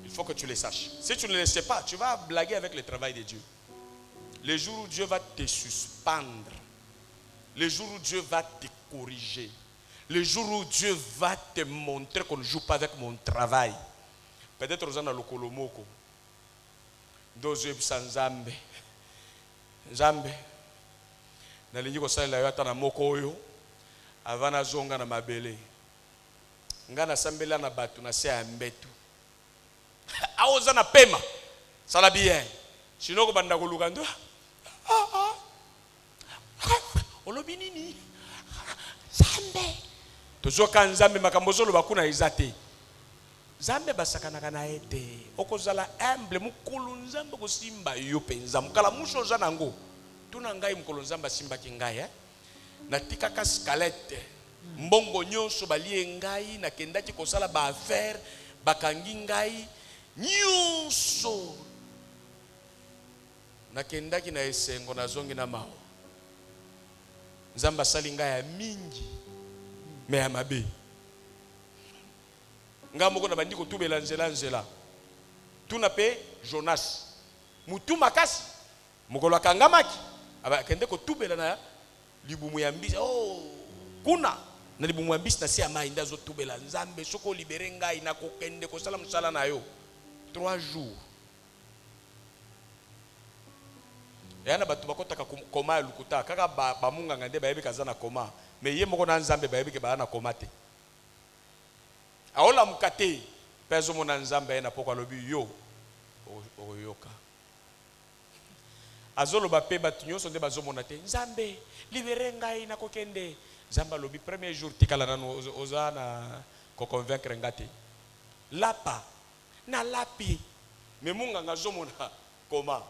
Il faut que tu le saches. Si tu ne le sais pas tu vas blaguer avec le travail de Dieu. Le jour où Dieu va te suspendre, le jour où Dieu va te corriger, le jour où Dieu va te montrer qu'on ne joue pas avec mon travail, peut-être aux le kolomoko, dozo ebisa nzambe, nzambe, nalingi kosalela yo ata na moko oyo ava nazonga na mabele. Nga nasambela na bato na se ya mbetu. Aoza na pema. Sala bien. Sino kobanda koluka ndo Ah, ah. olobi nini? Nzambe. Tozoka nzambe makambo ozoloba kuna eza te nzambe basakanaka na ye te. Okozala humble mokolo nzambe kosimba yo mpenza. Mokala muso oza nango. Tuna ngai mokolo nzambe asimbaki ngai eh? natikaka skalete mbongo nyonso balie ngai nakendaki kosala baaffaire bakangi ngai. Nyonso! Nakendaki na esengo nazongi na mawa nzambe asali ngai ya mingi me ya mabe ngai moko nabandi kotubela nzela nzela. Tuna mpe jonas. Mutu makasi. Mokolo akangamaki. Akende kotubela na libumu ya mbisi. Oh, kuna. Na libumu ya mbisi na se ya mai nde azotubela. Nzambe soki olibere ngai nakokende kosala mosala na yo. Trois jours. Eya na bato bakɔtaka koma ya lukuta. Kaka bamunganga nde bayebi kaza na koma. Me ye moko na nzambe bayebi ke baya na koma te aolamuka te mpe azomona nzambe aye na poko alobi yo okoyoka azoloba mpe bato nyonso nde bazomona te nzambe libere ngai nakokende. Nzambe alobi premier jour tikala nano oza- na koconvaincre nga te. Lapa nalapi me munganga azomona koma.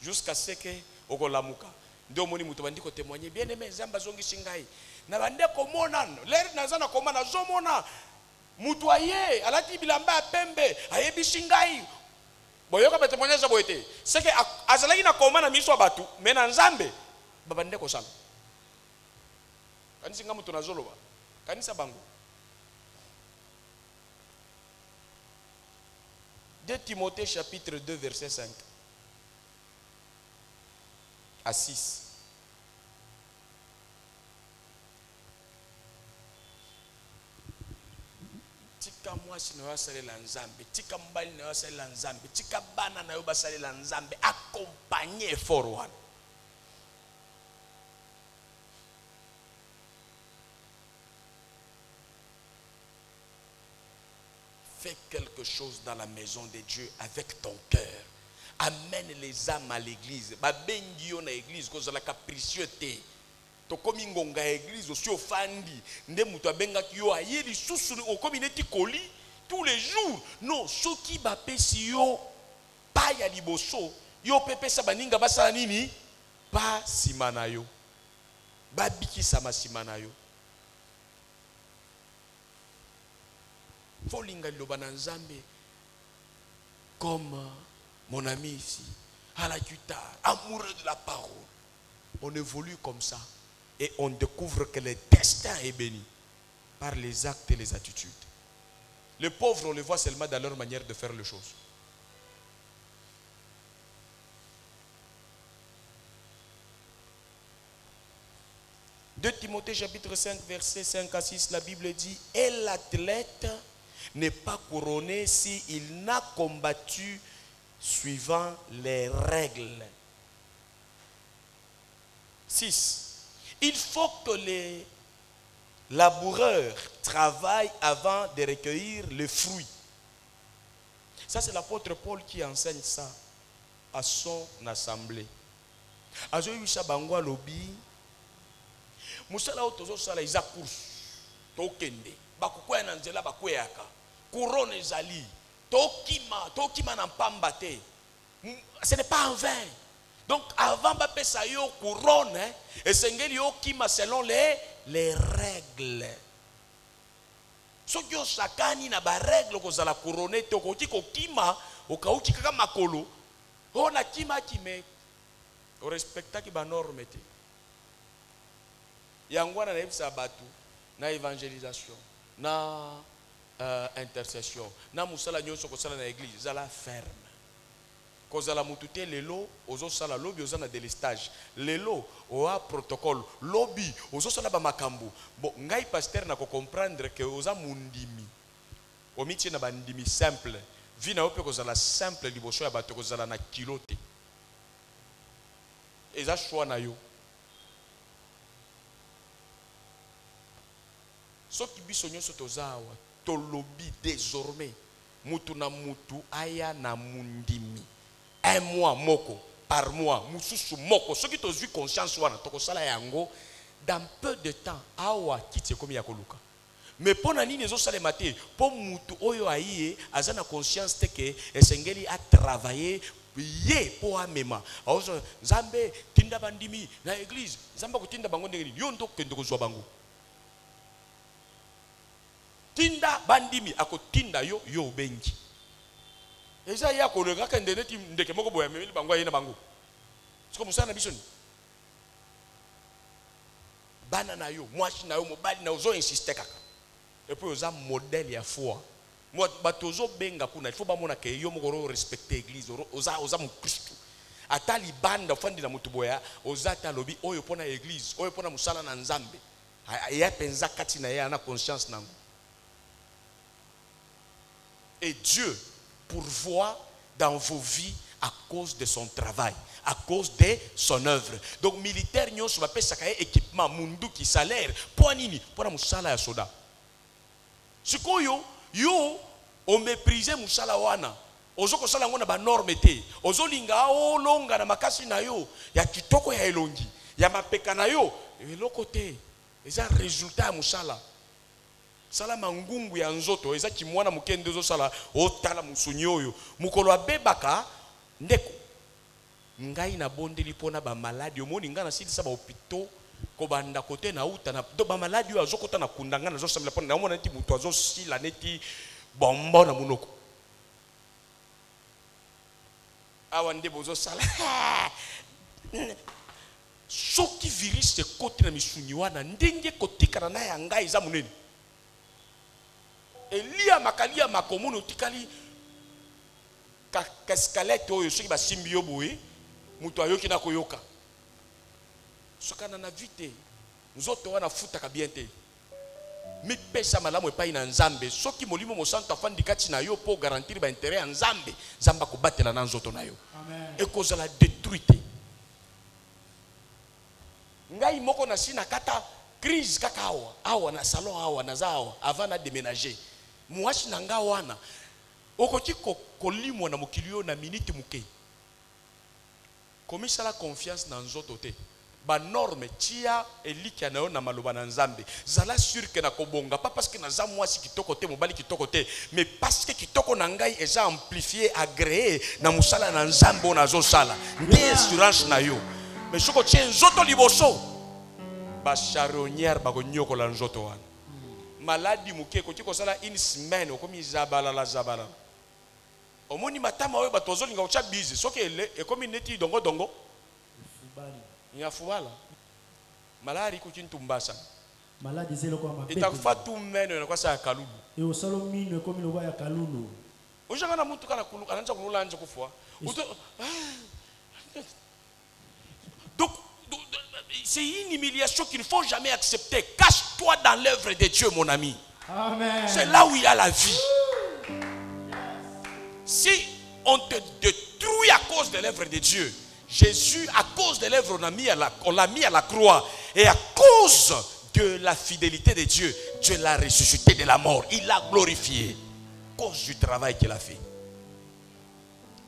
Jusqu'à ce que okolamuka. Nde omoni moto bandi kotémoigne bien aimé nzambe azongisi ngai. Na bande komona lere naza na koma nazomona moto aye alati bilamba ya pembe ayebisi ngai. Boyoka batémoignage boye te. Seke azalaki na koma na miso ya bato me na nzambe babande kosala. Kanisi nga moto nazoloba. Kanisa bango. 2 Timothée chapitre 2 verset 5 à 6. Tika mwasi na yo asalela nzambe tika mobali na yo asalela nzambe tika bana na yo basalela nzambe akompagne effort wana fais quelque chose dans la maison de Dieu avec ton cœur. Amène les âmes à l'église. babengi yo na église kozalaka précieux te tokomi ngonga ya église osi ofandi. Nde moto abengaki yo aye lisusu okomi neti koli. Tous les jours. Non soki bapesi yo pa ya liboso. Yo mpe pesa baninga basala nini? Pa nsima na yo. Babikisama nsima na yo. Folinga liloba na nzambe. Comme mon ami ici à la guitare amoureux de la parole. On évolue comme ça et on découvre que le destin est béni par les actes et les attitudes les pauvres on les voit seulement dans leur manière de faire les choses De Timothée chapitre 5 verset 5 à 6, la Bible dit, et l'athlète n'est pas couronné s'il n'a combattu suivant les règles. 6. Il faut que les laboureurs travaillent avant de recueillir les fruits. Ça, c'est l'apôtre Paul qui enseigne ça à son assemblée. azoyebisa bango alobi mosala oyo tozosala tokende. Bakokwea na nzela bakweyaka. Couronne ezali. Tokima tokima na te. Ce n'est pas en vain donc avant bapesa yo couronne esengeli okima selon les, les règles. Soki osakani na baregle kozala couronne te okoki kokima okauki kaka makolo oyo nakimaki me orespectaki banorme te. Yango wana nayebisa bato na évangélisation na uh, intercession na mosala nyonso kosala na église ezala ferme kozala motu te lelo ozosala lobi oza na lelo oa protocole. Lobi ozosala bamakambo bon ngai paster nakocomprendre ke oza mondimi omitie na bandimi simple. Vi na yo mpe kozala simple liboso ya bato kozala na kilo te. Eza shwa na yo. Soki biso nyonso toza awa tolobi désormais. Mutu na mutu aya na mondimi un mois moko par mois mosusu moko. Soki tozwi conscience wana tokosala yango. Dans peu de temps awa kiti ekomi ya koluka. Nini ezosalema te? Mpo mutu oyo ayi ye aza na conscience te ke esengeli atravaille ye mpo amema aozo nzambe tinda bandimi na église. Nzambe akotinda bango ndenge nini? Yo nde okende bango. Tinda bandimi akotinda yo yo obengi eza ye akolenga kende neti ndeke moko boye amemeli bango aye na bango. Siko mosala na biso ni? Bana na yo mwasi na yo mobali na yo ozoinsiste kaka. Epui oza modele ya foi. Bato ozobenga kuna ifo bamona ke yo moko orespecte église oza, oza mokristu ata libanda ofandi na motu boya oza te alobi oyo mpo na église oyo mpo na mosala na nzambe. Ya mpenza kati na ye ana conscience nango. Et Dieu pourvoit dans vos vies à cause de son travail, à cause de son œuvre. Donc militaire nyonso bapesaka ye équipement munduki salaire mpo nini? Mpo na mosala ya soda. Sikoyo yo oméprise mosala wana. Ozo kosala yango na banorme te. Ozolinga olonga na makasi na yo. Ya kitoko ya elongi ya mapeka yo. Eloko te. Eza resultat ya sala mangungu ya nzoto eza kimwana moke nde ozosala otala mosuni oyo. Mokolo abebaka ndeko ngai nabondeli mpona bamaladi. Omoni ngai nasilisa bahopito kobanda kote nauta na do bamaladi oyo azokota na kunda ngai nazosambela mpona naomona neti moto azosila neti bombo na monoko awa nde bozosala. Soki virus ekoti na misuni wana ndenge kotikana na ya ngai eza monene eliamaka liamaka omoni otikali ka- kaskalete oyo soki basimbi yo boye moto ayoki na koyoka. Sokana na vi te nzoto wana afutaka bien te. Mipesa malamu epai na nzambe. Soki molimo mosantu afandi kati na yo mpo garantiri baintere ya nzambe nzambe akobatela na nzoto na yo. Ekozala détruit te ngai moko nasi nakata crise kaka awa. Awa na salon awa naza awa avant na déménager mwasi na nga wana okoki ko- kolimwa na mokili oyo na miniti moke komisala confiance na nzoto te. Banorme tia elikya na yo na maloba na nzambe. Zala sur ke na kobonga pa parceke naza mwasi kitoko te mobali kitoko te. Mais paske kitoko na ngai eza amplifie agree na mosala na nzambe oyo nazosala nde assurance na yo. Mais soki otie nzoto liboso. Bacharonière bakonyokola nzoto wana maladi moke ekoki kosala une semaine okomi zabalala zabalala omoni matama oyo bato ozolinga kotya bize soki ele- ekomi neti dongodongo Fubali. yafubala malari ikoki ntumbasa ya itakufa tu meno inakwasa ya kalulu. E osala mino ekomi loba ya kalulu. Ozanga na mutu kana kulu ananja kulula anje kufua c'est une humiliation qu'il ne faut jamais accepter cache-toi dans l'œuvre de Dieu mon ami C'est là où il y a la vie. Si on te détruit à cause de l'œuvre de Dieu, Jésus, à cause de l'œuvre, on l'a mis, à la- on l'a mis à la croix. Et à cause de la fidélité de Dieu, Dieu l'a ressuscité de la mort. Il l'a glorifié. À cause du travail qu'il a fait.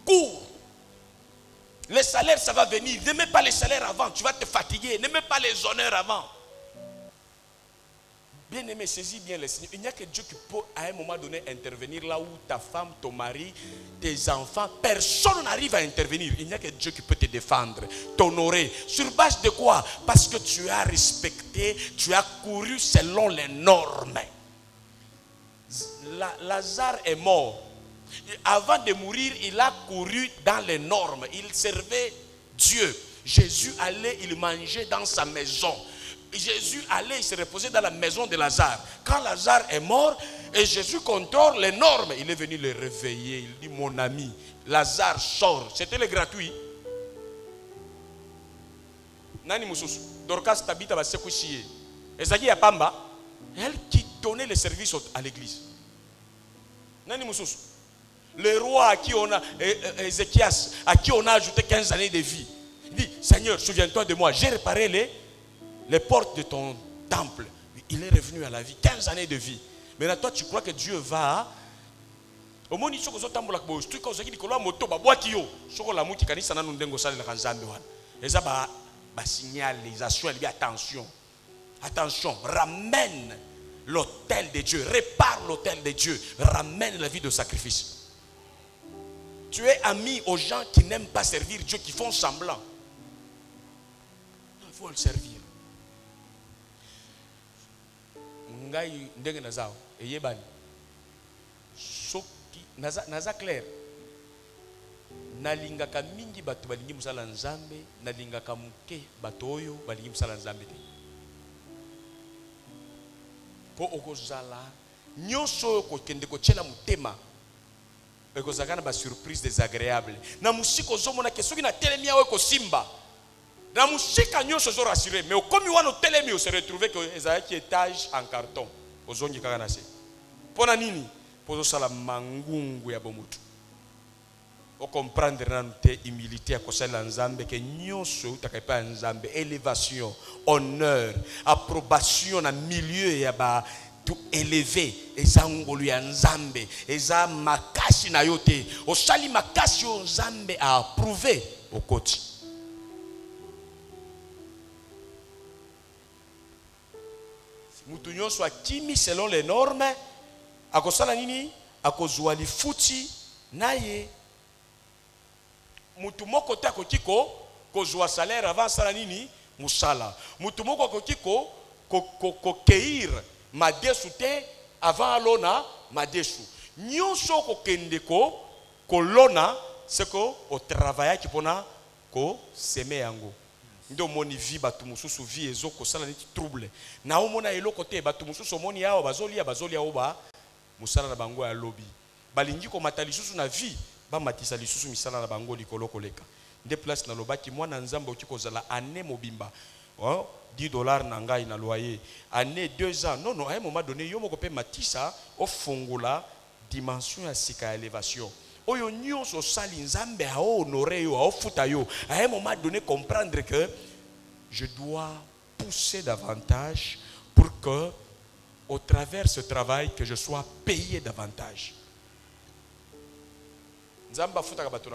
Cours. Les salaires, ça va venir. Ne mets pas les salaires avant. Tu vas te fatiguer. Ne mets pas les honneurs avant. Bien aimé, saisis bien les signes. Il n'y a que Dieu qui peut à un moment donné intervenir là où ta femme, ton mari, tes enfants, personne n'arrive à intervenir. Il n'y a que Dieu qui peut te défendre, t'honorer. Sur base de quoi? Parce que tu as respecté, tu as couru selon les normes. La- Lazare est mort. Avant de mourir, il a couru dans les normes. Il servait Dieu. Jésus allait, il mangeait dans sa maison. Jésus allait, il se reposait dans la maison de Lazare. Quand Lazare est mort, et Jésus contrôle les normes, il est venu le réveiller. Il dit, mon ami, Lazare sort. C'était le gratuit. Nani? Dorcas Tabita basekushi ye. Ezaki ya pamba. Elle qui donnait le service à l'église. Nani mususu? Le roi à qui on a, eh, eh, Ézéchias, à qui on a ajouté 15 années de vie. Il dit, Seigneur, souviens-toi de moi. J'ai réparé les, portes de ton temple. Il est revenu à la vie. 15 années de vie. Maintenant, toi, tu crois que Dieu va omoni soki ozotambolaka boye soki ozalaki likolo ya moto kanisa attention attention ramène l'autel de Dieu répare l'autel de Dieu ramène la vie de sacrifice tu es ami aux gens qui n'aiment pas servir Dieu qui font semblant. Il faut le servir. Ngai ndenge naza eyebani. Soki naza, naza clair. Nalingaka mingi bato balingi mosala nzambe. Nalingaka moke bato oyo balingi mosala nzambe te. Mpo okozala nyonso oyo kokende kotiela motema ekozalaka na basurprise désagréable. Na mosika ozomona ke soki natelemi awa ekosimba. Na mosika nyonso ozorassure mais okomi wana otelemi ose retrouve ke ezalaki étage en carton. Ozongi kaka na se. Mpo na nini? Mpo ozosala mangungu ya bomutu okomprendre nanu te humilité ya kosalela nzambe ke nyonso eutaka epai ya nzambe. Élévation honneur approbation na milieu ya ba tu élevé eza ngolu ya nzambe eza makasi na yo te. Osali makasi oyo nzambe aapprouve okoti mutu nyonso akimi selon les normes akosala nini? Akozwa lifuti na ye. Mutu moko te akoki ko kozwa salaire avant asala nini? Mosala. Mutu moko akoki ko ko- ko- kokeir madesu te avant alona madesu. Nyonso okokende ko kolona seko otravayaki mpona koseme yango. Nde omoni vi bato mosusu vi ezo ezokosala neti trouble. Na omona eloko te bato mosusu omoni awa bazolia bazolia oyo ba mosala na bango ya lobi balingi komata lisusu na vi bamatisa lisusu misala na bango likolo koleka. Nde place nalobaki mwana nzambe oki kozala ane mobimba oh, 10 dollars na ngai loyer. Ane 2 ans. Non non à un moment donné yo moko mpe matisa ofungola dimension ya sika élévation oyo nyonso osali nzambe aohonore yo aofuta yo. À un moment donné comprendre que je dois pousser davantage pour que au travers ce travail que je sois payé davantage. Nzambe afutaka bato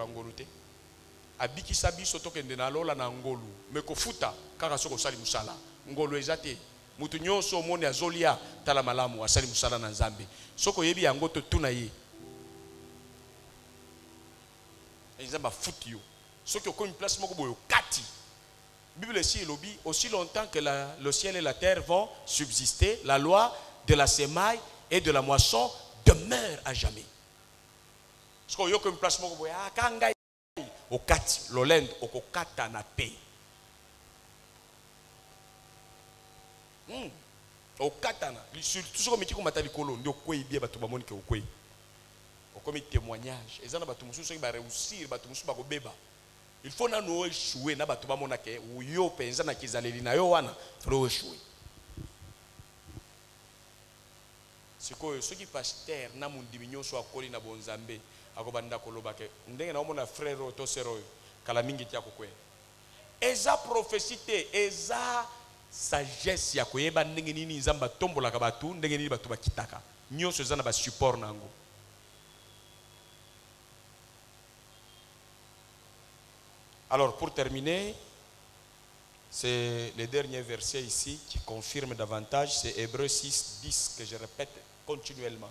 abikisa biso tokende na lola na ngolu. Me kofuta kaka soki osali mosala. Ngolu eza te. Motu nyonso omoni azolia tala malamu asali mosala na nzambe. Soki oyebi yango totuna ye. Nzambe afuti yo. Soki okomi place moko boye okati. Bible esi elobi aussi longtemps que la, le ciel et la terre vont subsister la loi de la semaille et de la moisson demeure à jamais. Soki oyokomi place moko boye aka ngai okati lolendo okokata na pe Hmm. okatana surtout soki omeki komata likolo nde okwei bie bato bamonike okwei okomi témoignage. Eza na bato mosusu soki baréussir bato mosusu bakobeba il faut nanu oeshue na bato bamonake yo mpenza na kizaleli na yo wana fale oeshue sikoyo soki paster na mondimi nyonso akoli na bonzambe akobanda koloba ke ndenge naomona frère oyo to sere oyo kala mingi ti akokweya eza prophétie te eza sagesse ya koyeba ndenge nini nzambe atombolaka bato ndenge nini bato bakitaka. Nyonso eza na basupport na yango. Alors pour terminer c'est le dernier verset ici qui confirme davantage c'est Hébreu 6 10 que je répète continuellement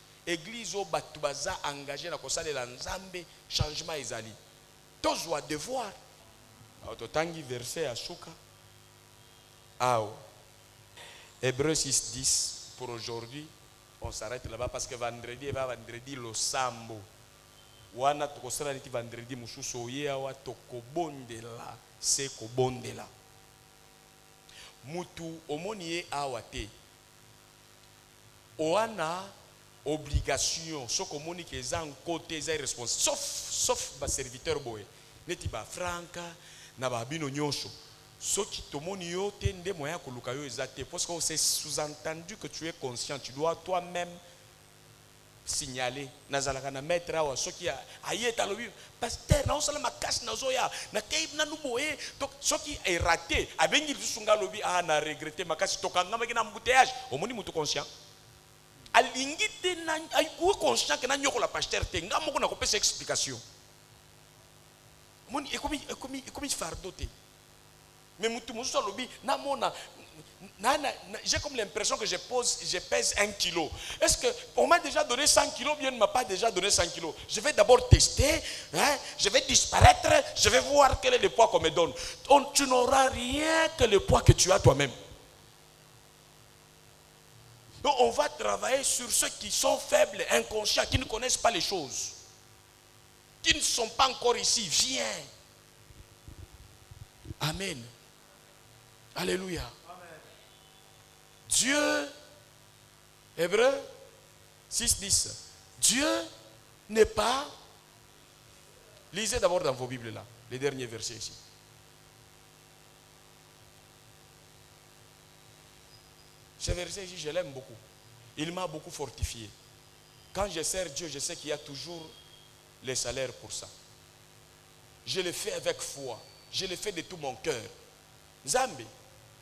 église oyo bato baza engage na kosalela nzambe changement ezali. Tozwa devoir. Totangi verset ya suka. Awa. Hébreu 6 10 pour aujourd'hui on s'arrête là-bas parce que vendredi eva vendredi losambo. Wana tokosala neti vendredi mosusu. Oye awa tokobondela. Se kobondela. Mutu omoni ye awa te obligation soki omoni ke eza nkote eza irresponsable sauf, sauf baserviteur boye neti bafranka na babino nyonso. Soki tomoni yo te nde moyen koluka yo eza te parce que c'est sous-entendu que tu es conscient. Tu dois toi-même signaler. Nazalaka na maître awa soki a- aye ete alobi paster naosala makasi nazoya nakei nanu boye. Soki erate abengi lisusu nga alobi ah na regrete makasi tokangamaki na embouteillage omoni mutu conscient alingi te oye conscient ke nanyokola paster te nga moko nakopesa explication. Omoni ekomi fardo te. Mais mutu mosusu alobi namona na- na- na- j'ai comme l'impression que je pose je pèse un kilo. Est-ce que on m'a déjà donné 100 kilos bien ne m'a pas déjà donné 100 kilos? Je vais d'abord tester hein, je vais disparaître je vais voir quel est le poids qu'on me donne. On- tu n'auras rien que le poids que tu as toi-même donc on va travailler sur ceux qui sont faibles inconscients qui ne connaissent pas les choses. Qui ne sont pas encore ici. Viens. Amen. Alléluia. Dieu, Hébreu 6, 10. Dieu n'est pas... Lisez d'abord dans vos Bibles là, les derniers versets ici. Ce verset je l'aime beaucoup. Il m'a beaucoup fortifié. Quand je sers Dieu, je sais qu'il y a toujours les salaires pour ça. Je le fais avec foi. Je le fais de tout mon cœur. Nzambe,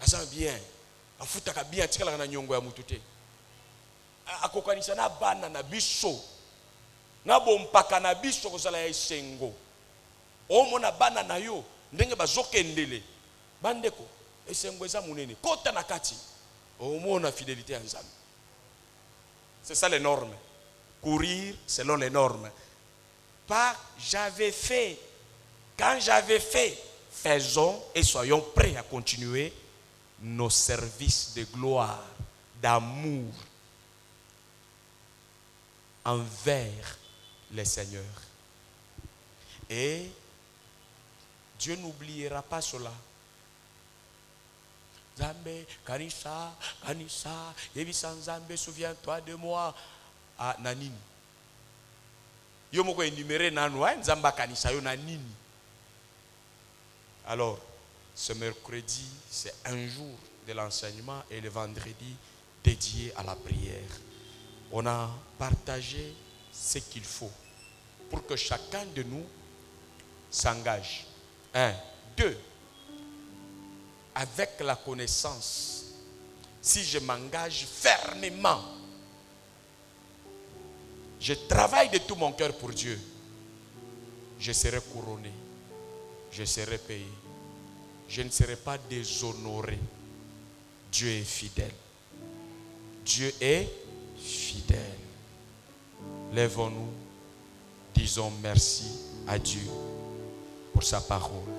aza bien. Afutaka bien tikala na nyongo ya mutu te. Akokanisa na bana na biso. Na bompaka na biso kozala ya esengo. omona bana na yo ndenge bazokendele bandeko esengo eza monene kota na kati omona fidélité ya nzambe c'est ça les normes. Courir selon les normes. Pas j'avais fait. Quand j'avais fait faisons et soyons prêts à continuer nos services de gloire d'amour envers les seigneurs. Et Dieu n'oubliera pas cela. Zambé, Kanisa, Kanisa, Yebisa Zambé, souviens-toi de moi. Ah, nanini. Yo moko énuméré hein, Nzamba Kanisa, yo nanini. Alors, ce mercredi, c'est un jour de l'enseignement et le vendredi dédié à la prière. On a partagé ce qu'il faut pour que chacun de nous s'engage. Un. Deux. Avec la connaissance, si je m'engage fermement, je travaille de tout mon cœur pour Dieu, je serai couronné, je serai payé, je ne serai pas déshonoré. Dieu est fidèle. Dieu est fidèle. Lèvons-nous, disons merci à Dieu pour sa parole.